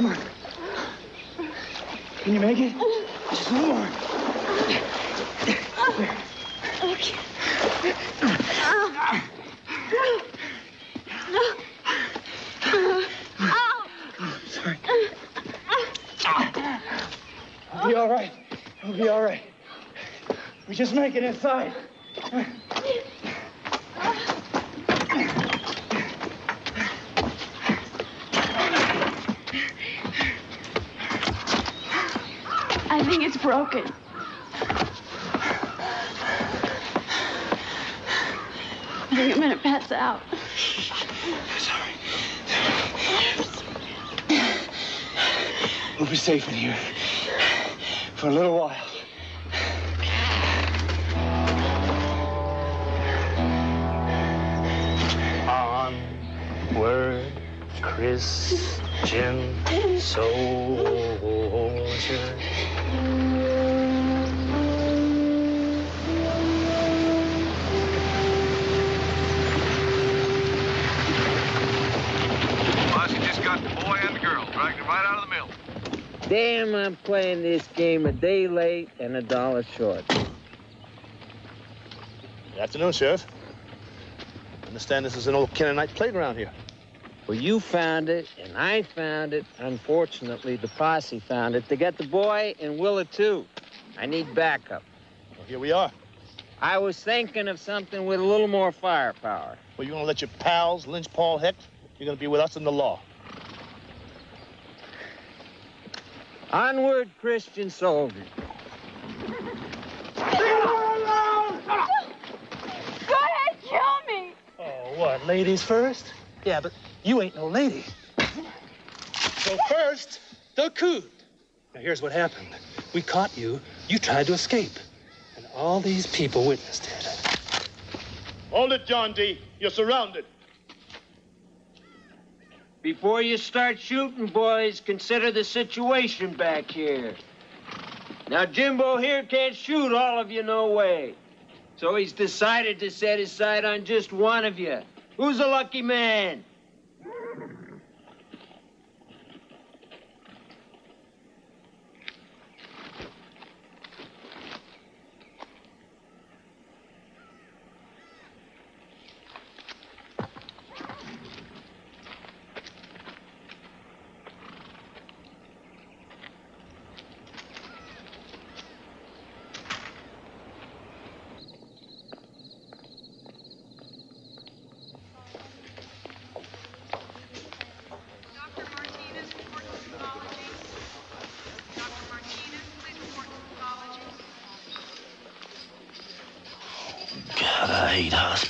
Come on. Can you make it? Just a little more. There. Okay. Oh. Oh. Sorry. It'll be all right. It'll be all right. We just make it inside. Broken. I think I'm gonna pass out. We'll be safe in here for a little while. Onward, Christian soldier. Boss, you just got the boy and the girl, dragged right out of the mill. Damn, I'm playing this game a day late and a dollar short. Good afternoon, Sheriff. Understand this is an old Kennonite playground here. Well, you found it, and I found it. Unfortunately, the posse found it. They got the boy and Willa, too. I need backup. Well, here we are. I was thinking of something with a little more firepower. Well, you're gonna let your pals lynch Paul Hecht? You're gonna be with us in the law. Onward, Christian soldier. Go ahead, kill me. Oh, what, ladies first? Yeah, but you ain't no lady. So first, the coot. Now, here's what happened. We caught you. You tried to escape. And all these people witnessed it. Hold it, John D. You're surrounded. Before you start shooting, boys, consider the situation back here. Now, Jimbo here can't shoot all of you, no way. So he's decided to set his sight on just one of you. Who's a lucky man? Hate hospitals.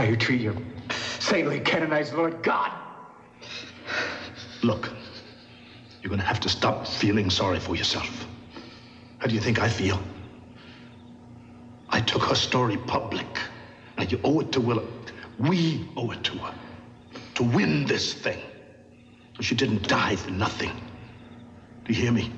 How you treat your saintly canonized Lord God? Look, you're gonna have to stop feeling sorry for yourself. How do you think I feel? I took her story public. Now you owe it to Willa. We owe it to her. To win this thing. She didn't die for nothing. Do you hear me?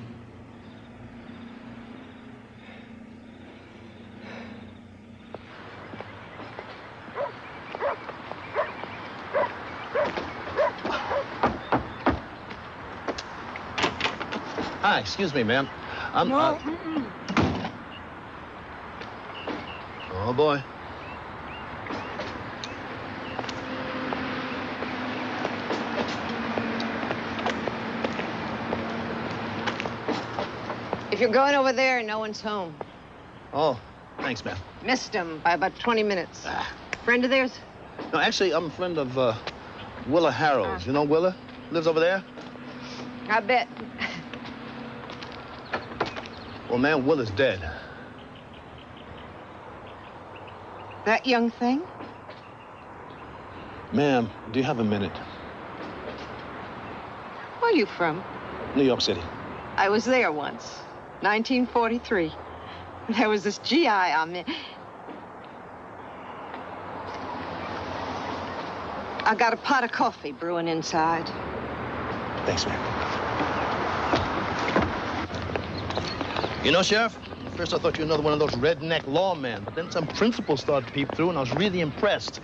Excuse me, ma'am. I'm. No, uh, oh boy. If you're going over there, no one's home. Oh, thanks, ma'am. Missed him by about 20 minutes. Friend of theirs? No, actually, I'm a friend of uh, Willa Harrows. You know Willa? Lives over there. I bet. Well, man, Will is dead. That young thing? Ma'am, do you have a minute? Where are you from? New York City. I was there once, 1943. There was this GI on me. I got a pot of coffee brewing inside. Thanks, ma'am. You know, Sheriff, at first I thought you were another one of those redneck lawmen, but then some principles started to peep through, and I was really impressed.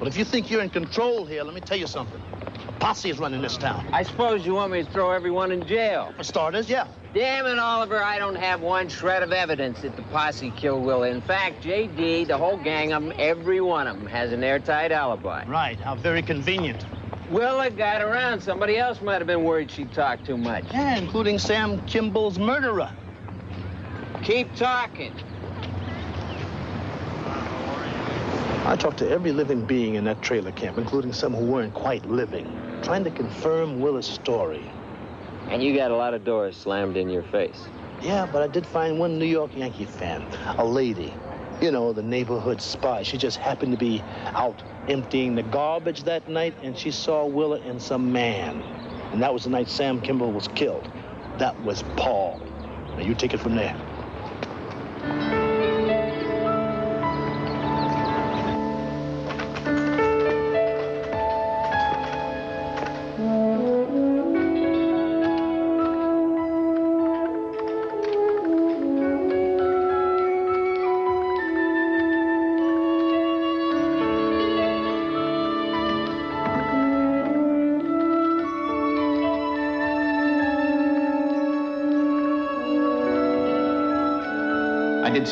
But if you think you're in control here, let me tell you something. A posse is running this town. I suppose you want me to throw everyone in jail. For starters, yeah. Damn it, Oliver, I don't have one shred of evidence that the posse killed Willa. In fact, J.D., the whole gang of them, every one of them, has an airtight alibi. Right, how very convenient. Willa got around. Somebody else might have been worried she talked too much. Yeah, including Sam Kimball's murderer. Keep talking. I talked to every living being in that trailer camp, including some who weren't quite living, trying to confirm Willa's story. And you got a lot of doors slammed in your face. Yeah, but I did find one New York Yankee fan, a lady. You know, the neighborhood spy. She just happened to be out emptying the garbage that night, and she saw Willa and some man. And that was the night Sam Kimball was killed. That was Paul. Now, you take it from there. I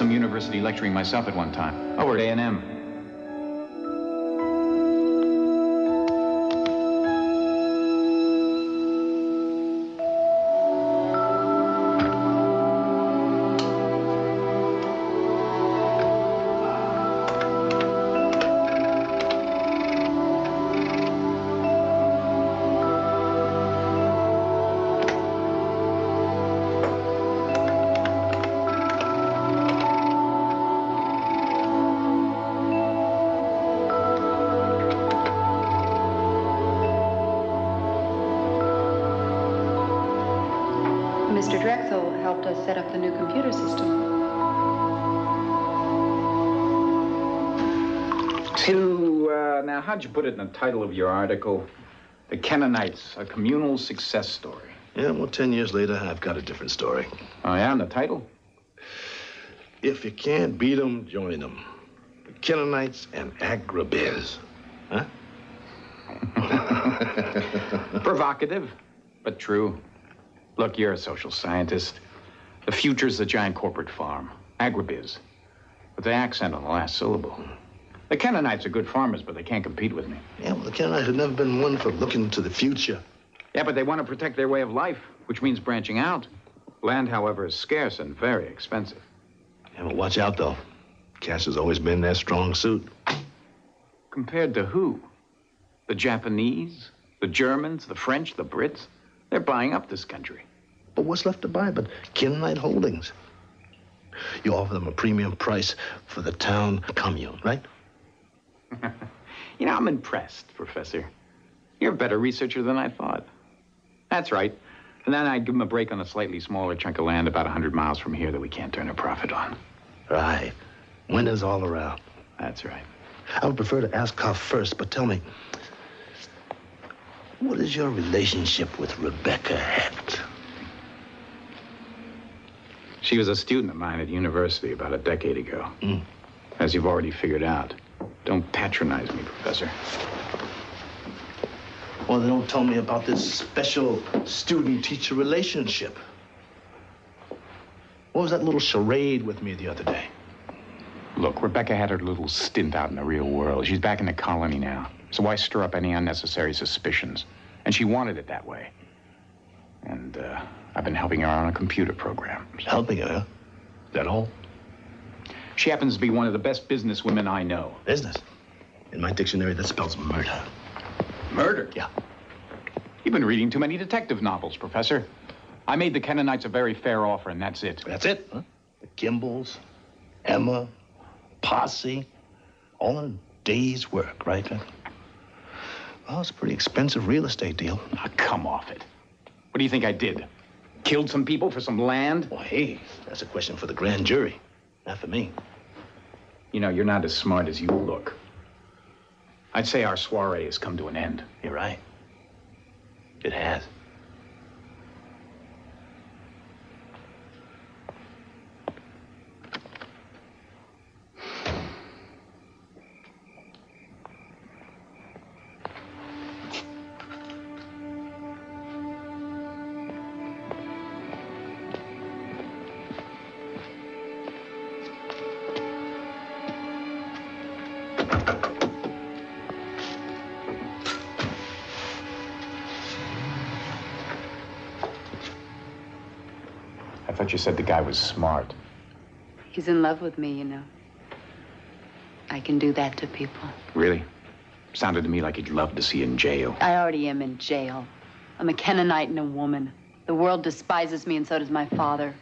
some university lecturing myself at one time, oh, over at A&M. To, uh, now, how'd you put it in the title of your article? The Kennonites, a communal success story. Yeah, well, 10 years later, I've got a different story. Oh, yeah, and the title? If you can't beat 'em, join 'em. The Kennonites and Agribiz. Huh? [laughs] Provocative, but true. Look, you're a social scientist. The future's the giant corporate farm, agribiz. With the accent on the last syllable. The Kennonites are good farmers, but they can't compete with me. Yeah, well, the Kennonites have never been one for looking to the future. Yeah, but they want to protect their way of life, which means branching out. Land, however, is scarce and very expensive. Yeah, but watch out, though. Cash has always been their strong suit. Compared to who? The Japanese? The Germans? The French? The Brits? They're buying up this country. But what's left to buy but Kennonite holdings? You offer them a premium price for the town commune, right? [laughs] You know, I'm impressed, Professor. You're a better researcher than I thought. That's right. And then I'd give him a break on a slightly smaller chunk of land about 100 miles from here that we can't turn a profit on. Right. Winners all around. That's right. I would prefer to ask Koff first, but tell me, what is your relationship with Rebecca Hecht? She was a student of mine at university about a decade ago. Hmm. As you've already figured out. Don't patronize me, Professor. Well, they don't tell me about this special student-teacher relationship. What was that little charade with me the other day? Look, Rebecca had her little stint out in the real world. She's back in the colony now. So why stir up any unnecessary suspicions? And she wanted it that way. And uh, I've been helping her on a computer program. Helping her. Is that all? She happens to be one of the best businesswomen I know. Business? In my dictionary, that spells murder. Murder? Yeah. You've been reading too many detective novels, Professor. I made the Kennonites a very fair offer, and that's it. That's it, huh? The Kimballs, Emma, Posse, all in a day's work, right? Well, it's a pretty expensive real estate deal. Ah, come off it. What do you think I did? Killed some people for some land? Well, hey, that's a question for the grand jury, not for me. You know, you're not as smart as you look. I'd say our soiree has come to an end. You're right. It has. Thought you said the guy was smart. He's in love with me, you know. I can do that to people. Really? Sounded to me like he'd love to see you in jail. I already am in jail. I'm a Kennonite and a woman. The world despises me, and so does my father.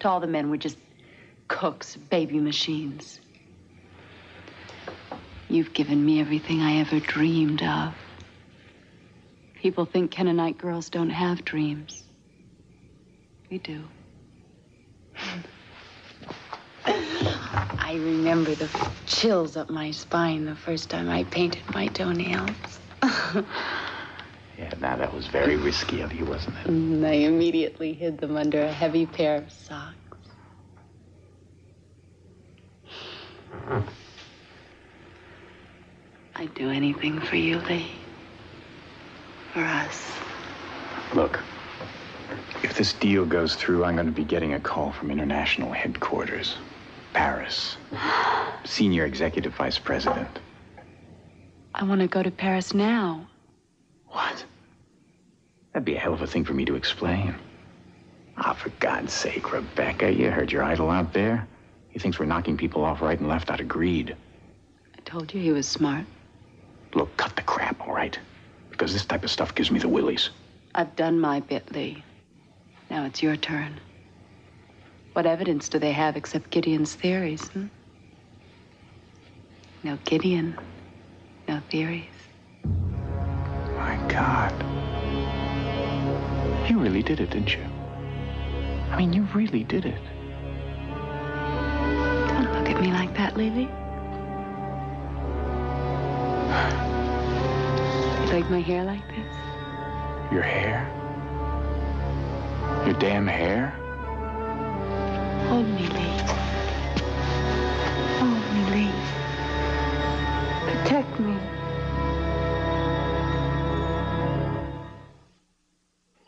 To all the men, we're just cooks, baby machines. You've given me everything I ever dreamed of. People think Kennonite girls don't have dreams. We do. I remember the chills up my spine the first time I painted my toenails. Yeah, now that was very risky of you, wasn't it? And I immediately hid them under a heavy pair of socks. I'd do anything for you, Lee. For us. Look, if this deal goes through, I'm going to be getting a call from international headquarters. Paris. [gasps] Senior executive vice president. I want to go to Paris now. What? That'd be a hell of a thing for me to explain. Ah, for God's sake, Rebecca, you heard your idol out there. He thinks we're knocking people off right and left out of greed. I told you he was smart. Look, cut the crap, all right? Because this type of stuff gives me the willies. I've done my bit, Lee. Now it's your turn. What evidence do they have except Gideon's theories? Hmm? No Gideon, no theories. My God. You really did it, didn't you? I mean, you really did it. Don't look at me like that, Lily. You like my hair like this? Your hair? Your damn hair? Hold me, Lee. Hold me, Lee. Protect me.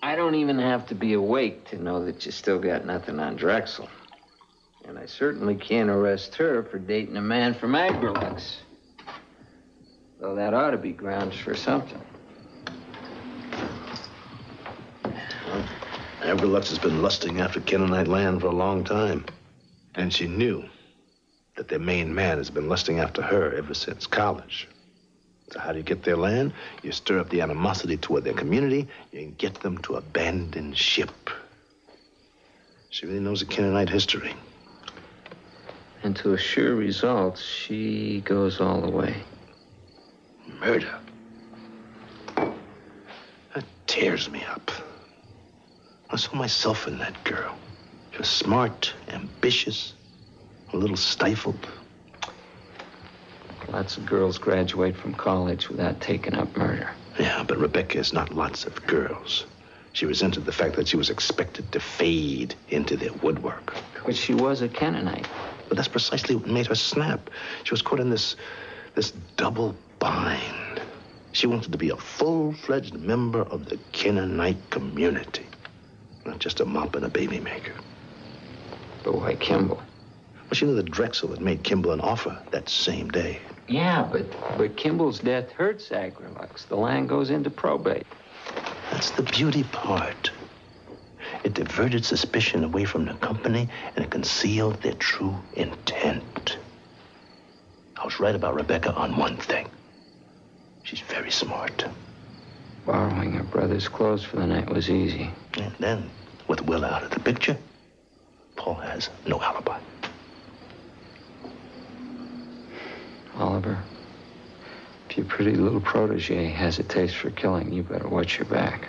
I don't even have to be awake to know that you still got nothing on Drexel. And I certainly can't arrest her for dating a man from Agrilux. Though that ought to be grounds for something. Agrilux has been lusting after Kennonite land for a long time. And she knew that their main man has been lusting after her ever since college. So how do you get their land? You stir up the animosity toward their community, you get them to abandon ship. She really knows the Kennonite history. And to assure results, she goes all the way. Murder. That tears me up. I saw myself in that girl. She was smart, ambitious, a little stifled. Lots of girls graduate from college without taking up murder. Yeah, but Rebecca is not lots of girls. She resented the fact that she was expected to fade into their woodwork. But she was a Kennonite. But that's precisely what made her snap. She was caught in this, this double bind. She wanted to be a full-fledged member of the Kennonite community, not just a mop and a baby maker. But why Kimball? Well, she knew that Drexel had made Kimball an offer that same day. Yeah, but but Kimball's death hurts Agrilux. The land goes into probate. That's the beauty part. It diverted suspicion away from the company and it concealed their true intent. I was right about Rebecca on one thing. She's very smart. Borrowing her brother's clothes for the night was easy. And then, with Will out of the picture, Paul has no alibi. Oliver, if your pretty little protege has a taste for killing, you better watch your back.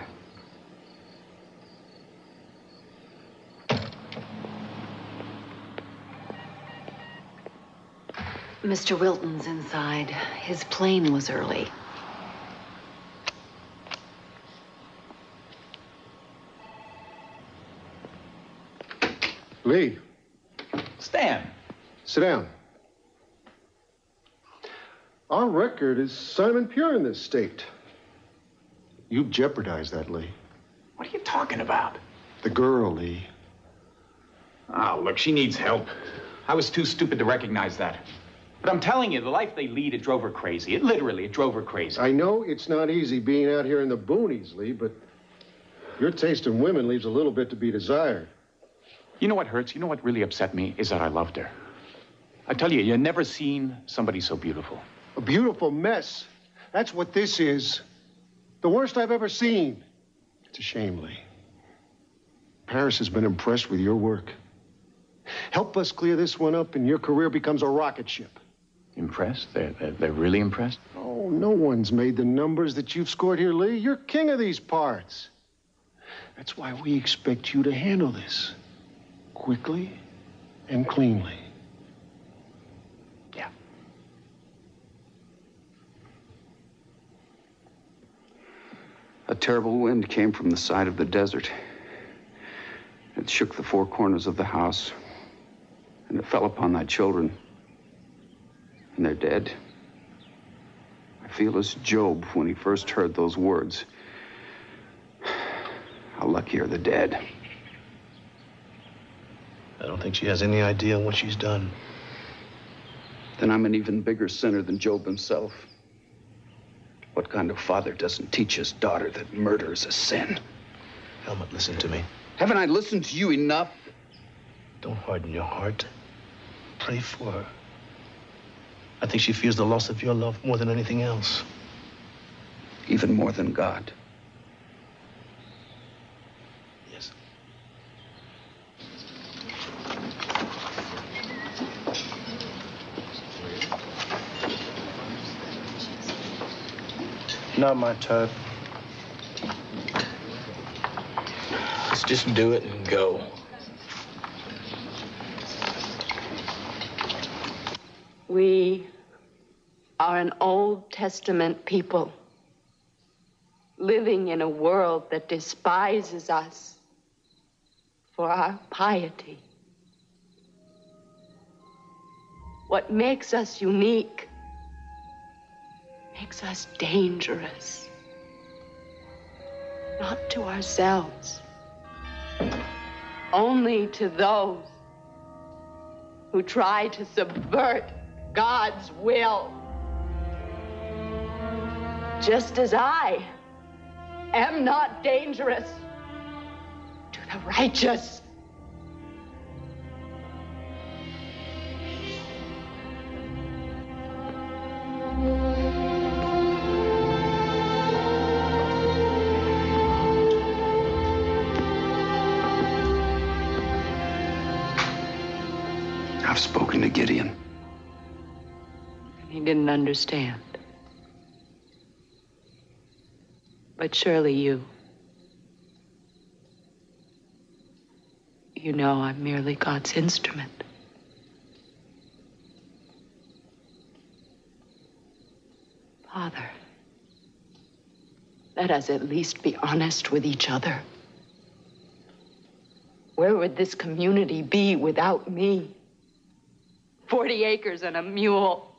Mr. Wilton's inside. His plane was early. Lee, Stan. sit down. Our record is Simon Pure in this state. You've jeopardized that, Lee. What are you talking about? The girl, Lee. Oh, look, she needs help. I was too stupid to recognize that. But I'm telling you, the life they lead, it drove her crazy. It literally, it drove her crazy. I know it's not easy being out here in the boonies, Lee, but your taste in women leaves a little bit to be desired. You know what hurts? You know what really upset me? Is that I loved her. I tell you, you never seen somebody so beautiful. A beautiful mess. That's what this is. The worst I've ever seen. It's a shame, Lee. Paris has been impressed with your work. Help us clear this one up, and your career becomes a rocket ship. Impressed? They're, they're, they're really impressed? Oh, no one's made the numbers that you've scored here, Lee. You're king of these parts. That's why we expect you to handle this quickly and cleanly. Yeah. A terrible wind came from the side of the desert. It shook the four corners of the house, and it fell upon thy children. And they're dead. I feel as Job when he first heard those words. How lucky are the dead. I don't think she has any idea what she's done. Then I'm an even bigger sinner than Job himself. What kind of father doesn't teach his daughter that murder is a sin? Helmut, listen to me. Haven't I listened to you enough? Don't harden your heart. Pray for her. I think she fears the loss of your love more than anything else. Even more than God. Yes. Not my type. Let's just do it and go. We are an Old Testament people living in a world that despises us for our piety. What makes us unique makes us dangerous. Not to ourselves, only to those who try to subvert God's will. Just as I am not dangerous to the righteous. Didn't understand. But surely you. You know I'm merely God's instrument. Father, let us at least be honest with each other. Where would this community be without me? 40 acres and a mule.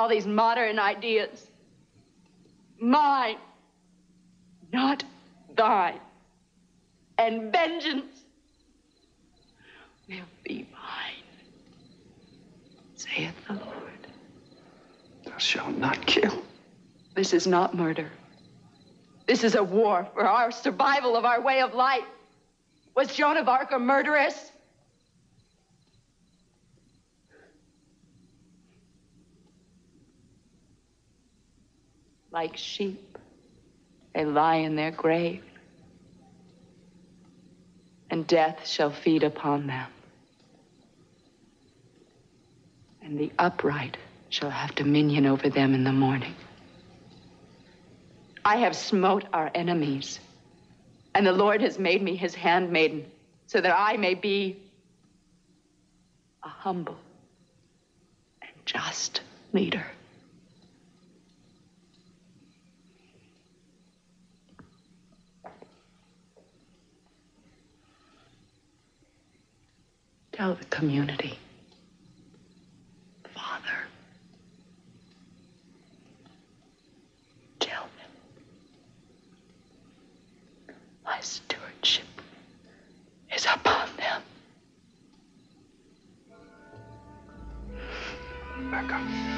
All these modern ideas. Mine, not thine. And vengeance. will be mine, saith the Lord. Thou shalt not kill. This is not murder. This is a war for our survival of our way of life. Was Joan of Arc a murderess? Like sheep, they lie in their grave, and death shall feed upon them. And the upright shall have dominion over them in the morning. I have smote our enemies, and the Lord has made me his handmaiden, so that I may be a humble and just leader. Tell the community, Father. Tell them my stewardship is upon them. Becca.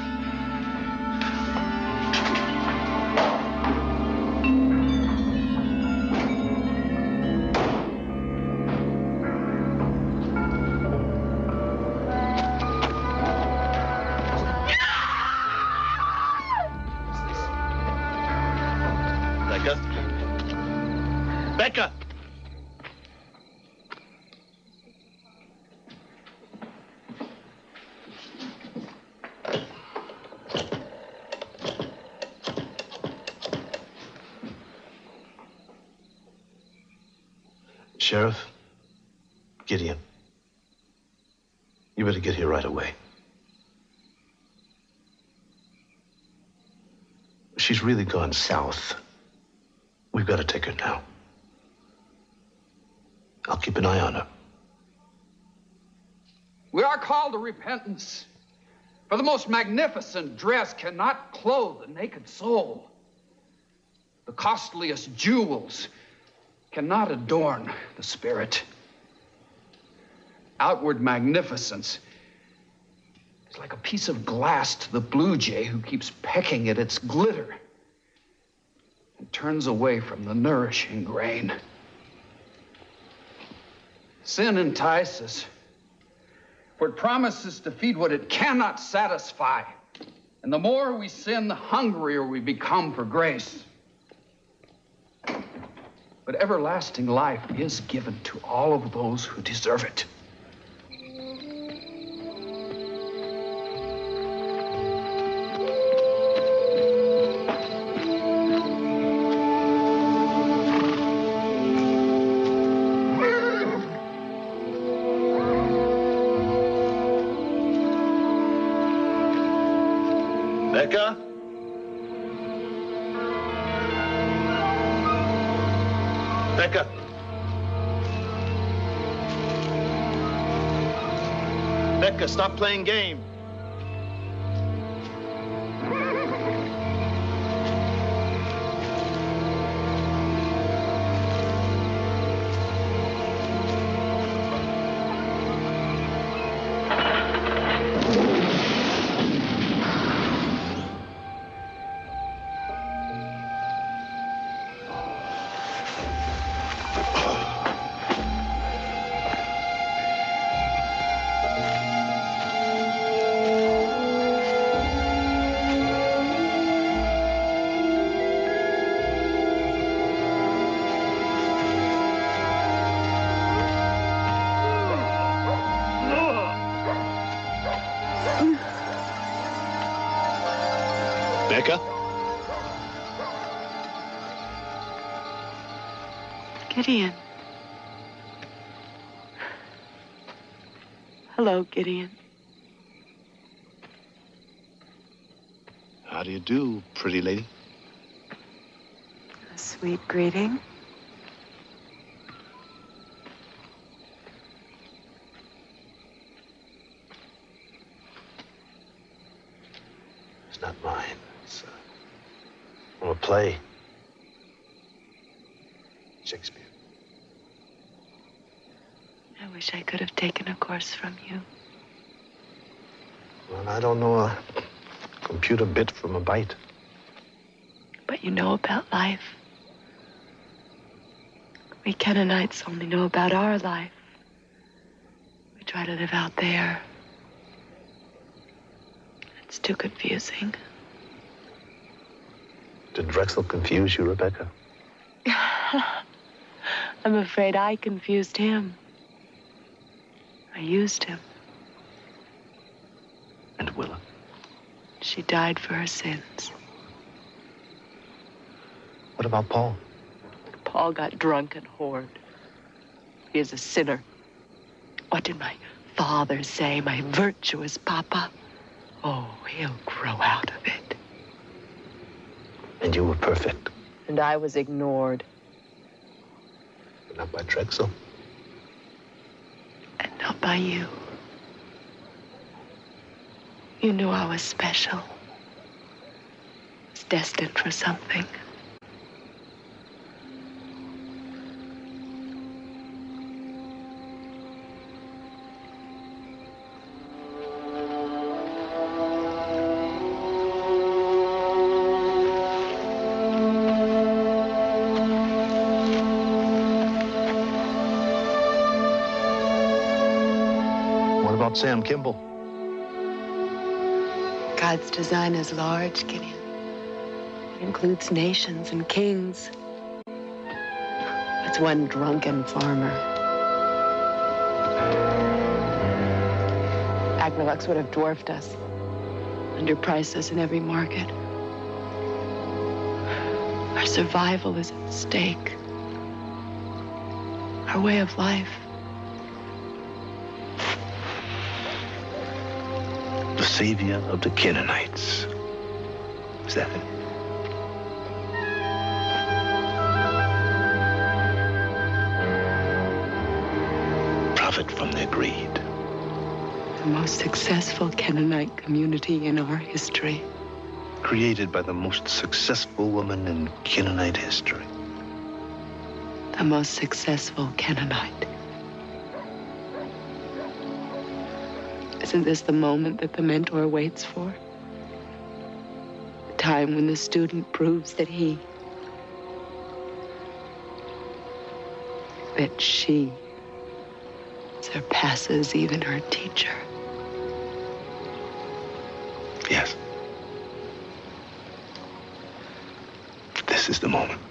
Sheriff, Gideon, you better get here right away. She's really gone south. We've got to take her now. I'll keep an eye on her. We are called to repentance. For the most magnificent dress cannot clothe the naked soul. The costliest jewels cannot adorn the spirit. Outward magnificence is like a piece of glass to the blue jay who keeps pecking at its glitter and turns away from the nourishing grain. Sin entices, for it promises to feed what it cannot satisfy. And the more we sin, the hungrier we become for grace. But everlasting life is given to all of those who deserve it. Becca? Stop playing game. Hello, Gideon. How do you do, pretty lady? A sweet greeting. It's not mine. It's uh, from a play. Shakespeare. I wish I could have taken a course from you. Well, I don't know a computer bit from a byte. But you know about life. We Kennonites only know about our life. We try to live out there. It's too confusing. Did Drexel confuse you, Rebecca? [laughs] I'm afraid I confused him. Used him. And Willa? She died for her sins. What about Paul? Paul got drunk and whored. He is a sinner. What did my father say, my virtuous papa? Oh, he'll grow out of it. And you were perfect. And I was ignored. But not by Drexel. By you. You knew I was special. Was destined for something. About Sam Kimball? God's design is large, Gideon. It includes nations and kings. It's one drunken farmer. Agrilux would have dwarfed us, underpriced us in every market. Our survival is at stake. Our way of life. Savior of the Kennonites. Is that it? Profit from their greed. The most successful Kennonite community in our history. Created by the most successful woman in Kennonite history. The most successful Kennonite. Isn't this the moment that the mentor waits for? The time when the student proves that he, that she surpasses even her teacher. Yes. This is the moment.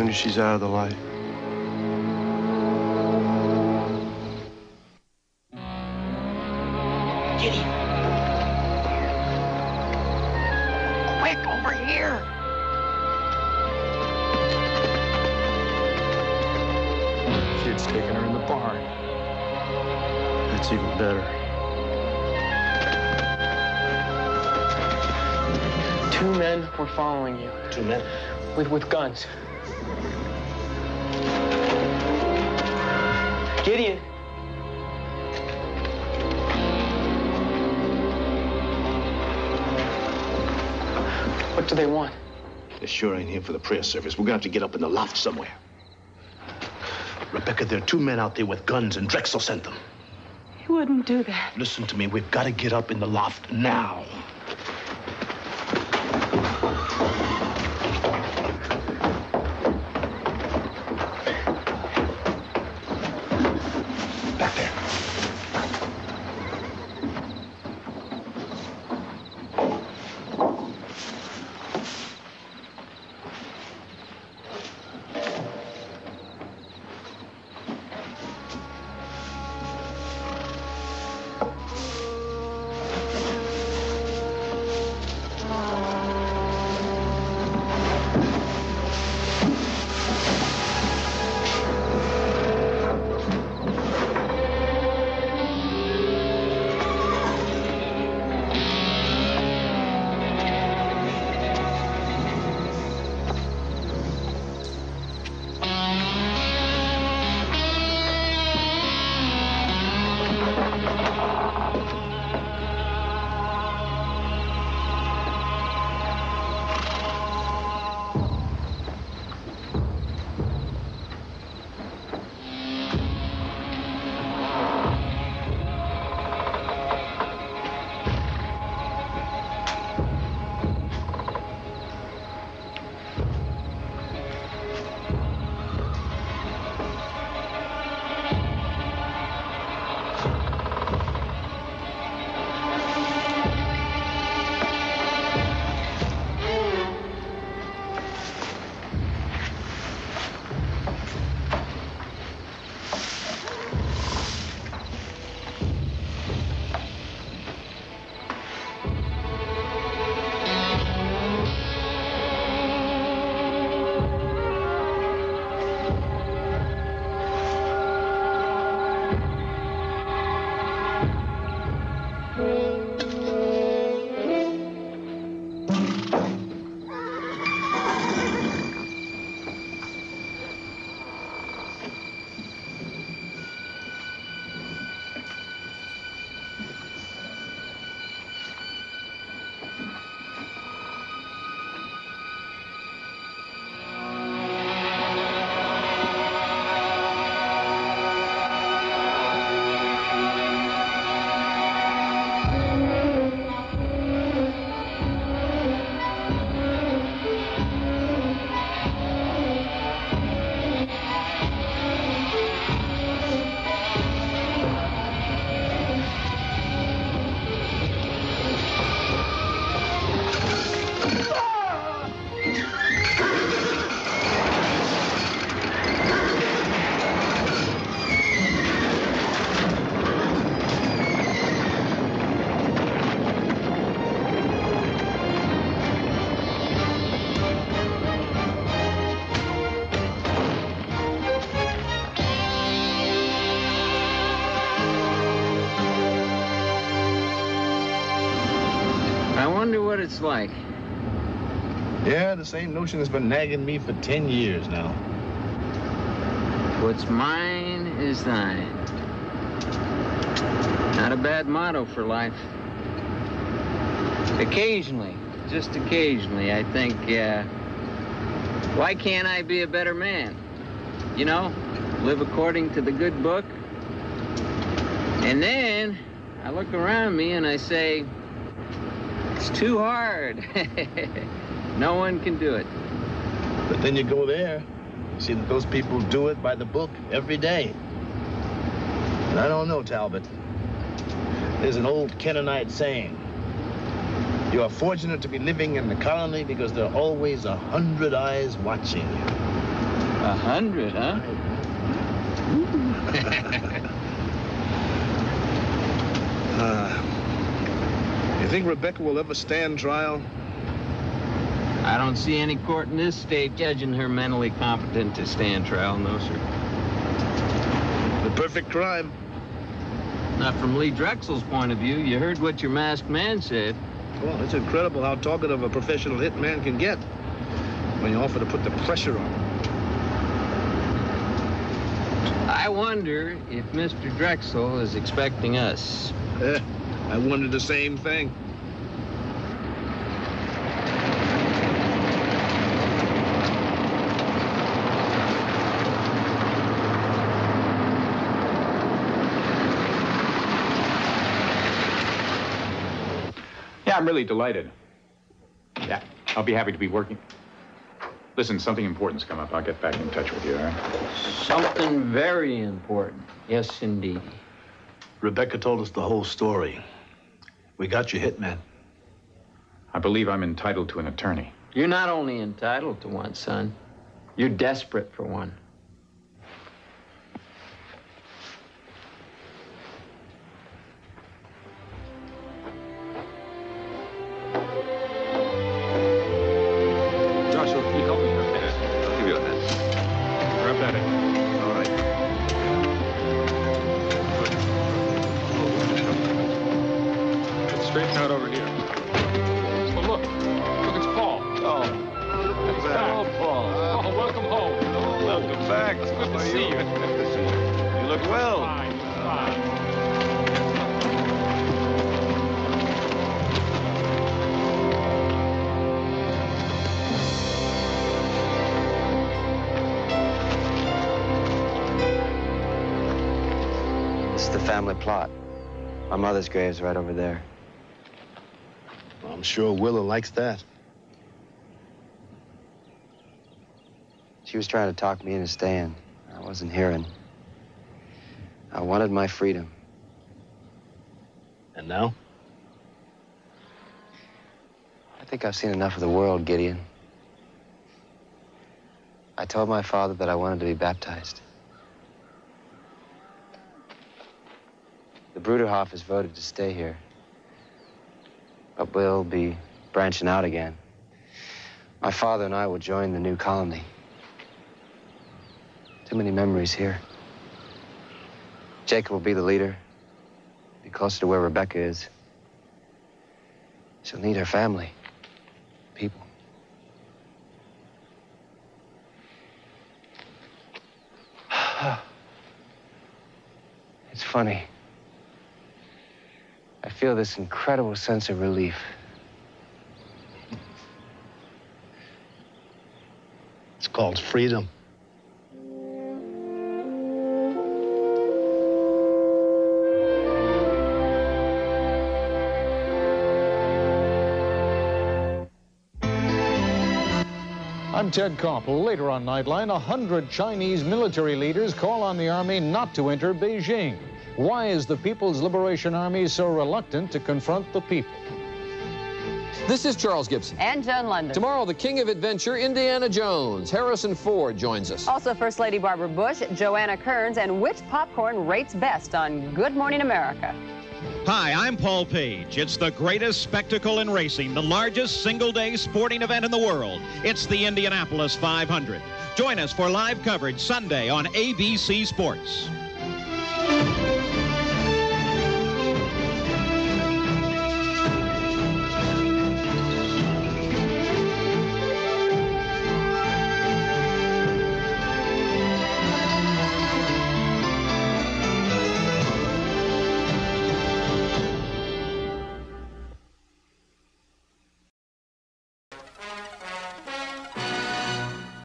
Soon as she's out of the light. Gideon. Quick, over here. Kid's taking her in the barn. That's even better. Two men were following you. Two men? With, with guns. Do they want? They sure ain't here for the prayer service. We're gonna have to get up in the loft somewhere. Rebecca, there are two men out there with guns, and Drexel sent them. He wouldn't do that. Listen to me. We've got to get up in the loft now. It's like. Yeah, the same notion has been nagging me for 10 years now. What's mine is thine. Not a bad motto for life. Occasionally, just occasionally, I think, uh, why can't I be a better man? You know, live according to the good book. And then I look around me and I say, it's too hard. [laughs] no one can do it. But then you go there, see that those people do it by the book every day. And I don't know, Talbot. There's an old Kennonite saying. You are fortunate to be living in the colony because there are always a hundred eyes watching you. A hundred, huh? uh, [laughs] think Rebecca will ever stand trial? I don't see any court in this state judging her mentally competent to stand trial, no, sir. The perfect crime. Not from Lee Drexel's point of view. You heard what your masked man said. Well, it's incredible how talkative a professional hitman can get when you offer to put the pressure on him. I wonder if Mr. Drexel is expecting us. Eh. I wondered the same thing. Yeah, I'm really delighted. Yeah, I'll be happy to be working. Listen, something important's come up. I'll get back in touch with you, all right? Something very important. Yes, indeed. Rebecca told us the whole story. We got your hitman. I believe I'm entitled to an attorney. You're not only entitled to one, son. You're desperate for one. Good. Out over here. Oh, look. Look, it's Paul. Oh. It's Paul, oh, Paul. Oh, welcome home. Welcome back. It's good How to see you? you. Good to see you. You look well. Fine, fine. This is the family plot. My mother's grave's right over there. I'm sure Willa likes that. She was trying to talk me into staying. I wasn't hearing. I wanted my freedom. And now? I think I've seen enough of the world, Gideon. I told my father that I wanted to be baptized. The Bruderhof has voted to stay here. But we'll be branching out again. My father and I will join the new colony. Too many memories here. Jacob will be the leader, be closer to where Rebecca is. She'll need her family, people. [sighs] It's funny. I feel this incredible sense of relief. It's called freedom. I'm Ted Koppel. Later on Nightline, a hundred Chinese military leaders call on the army not to enter Beijing. Why is the People's Liberation Army so reluctant to confront the people? This is Charles Gibson. And Joan Lunden. Tomorrow, the king of adventure, Indiana Jones. Harrison Ford joins us. Also, First Lady Barbara Bush, Joanna Kerns, and which popcorn rates best on Good Morning America. Hi, I'm Paul Page. It's the greatest spectacle in racing, the largest single day sporting event in the world. It's the Indianapolis 500. Join us for live coverage Sunday on ABC Sports.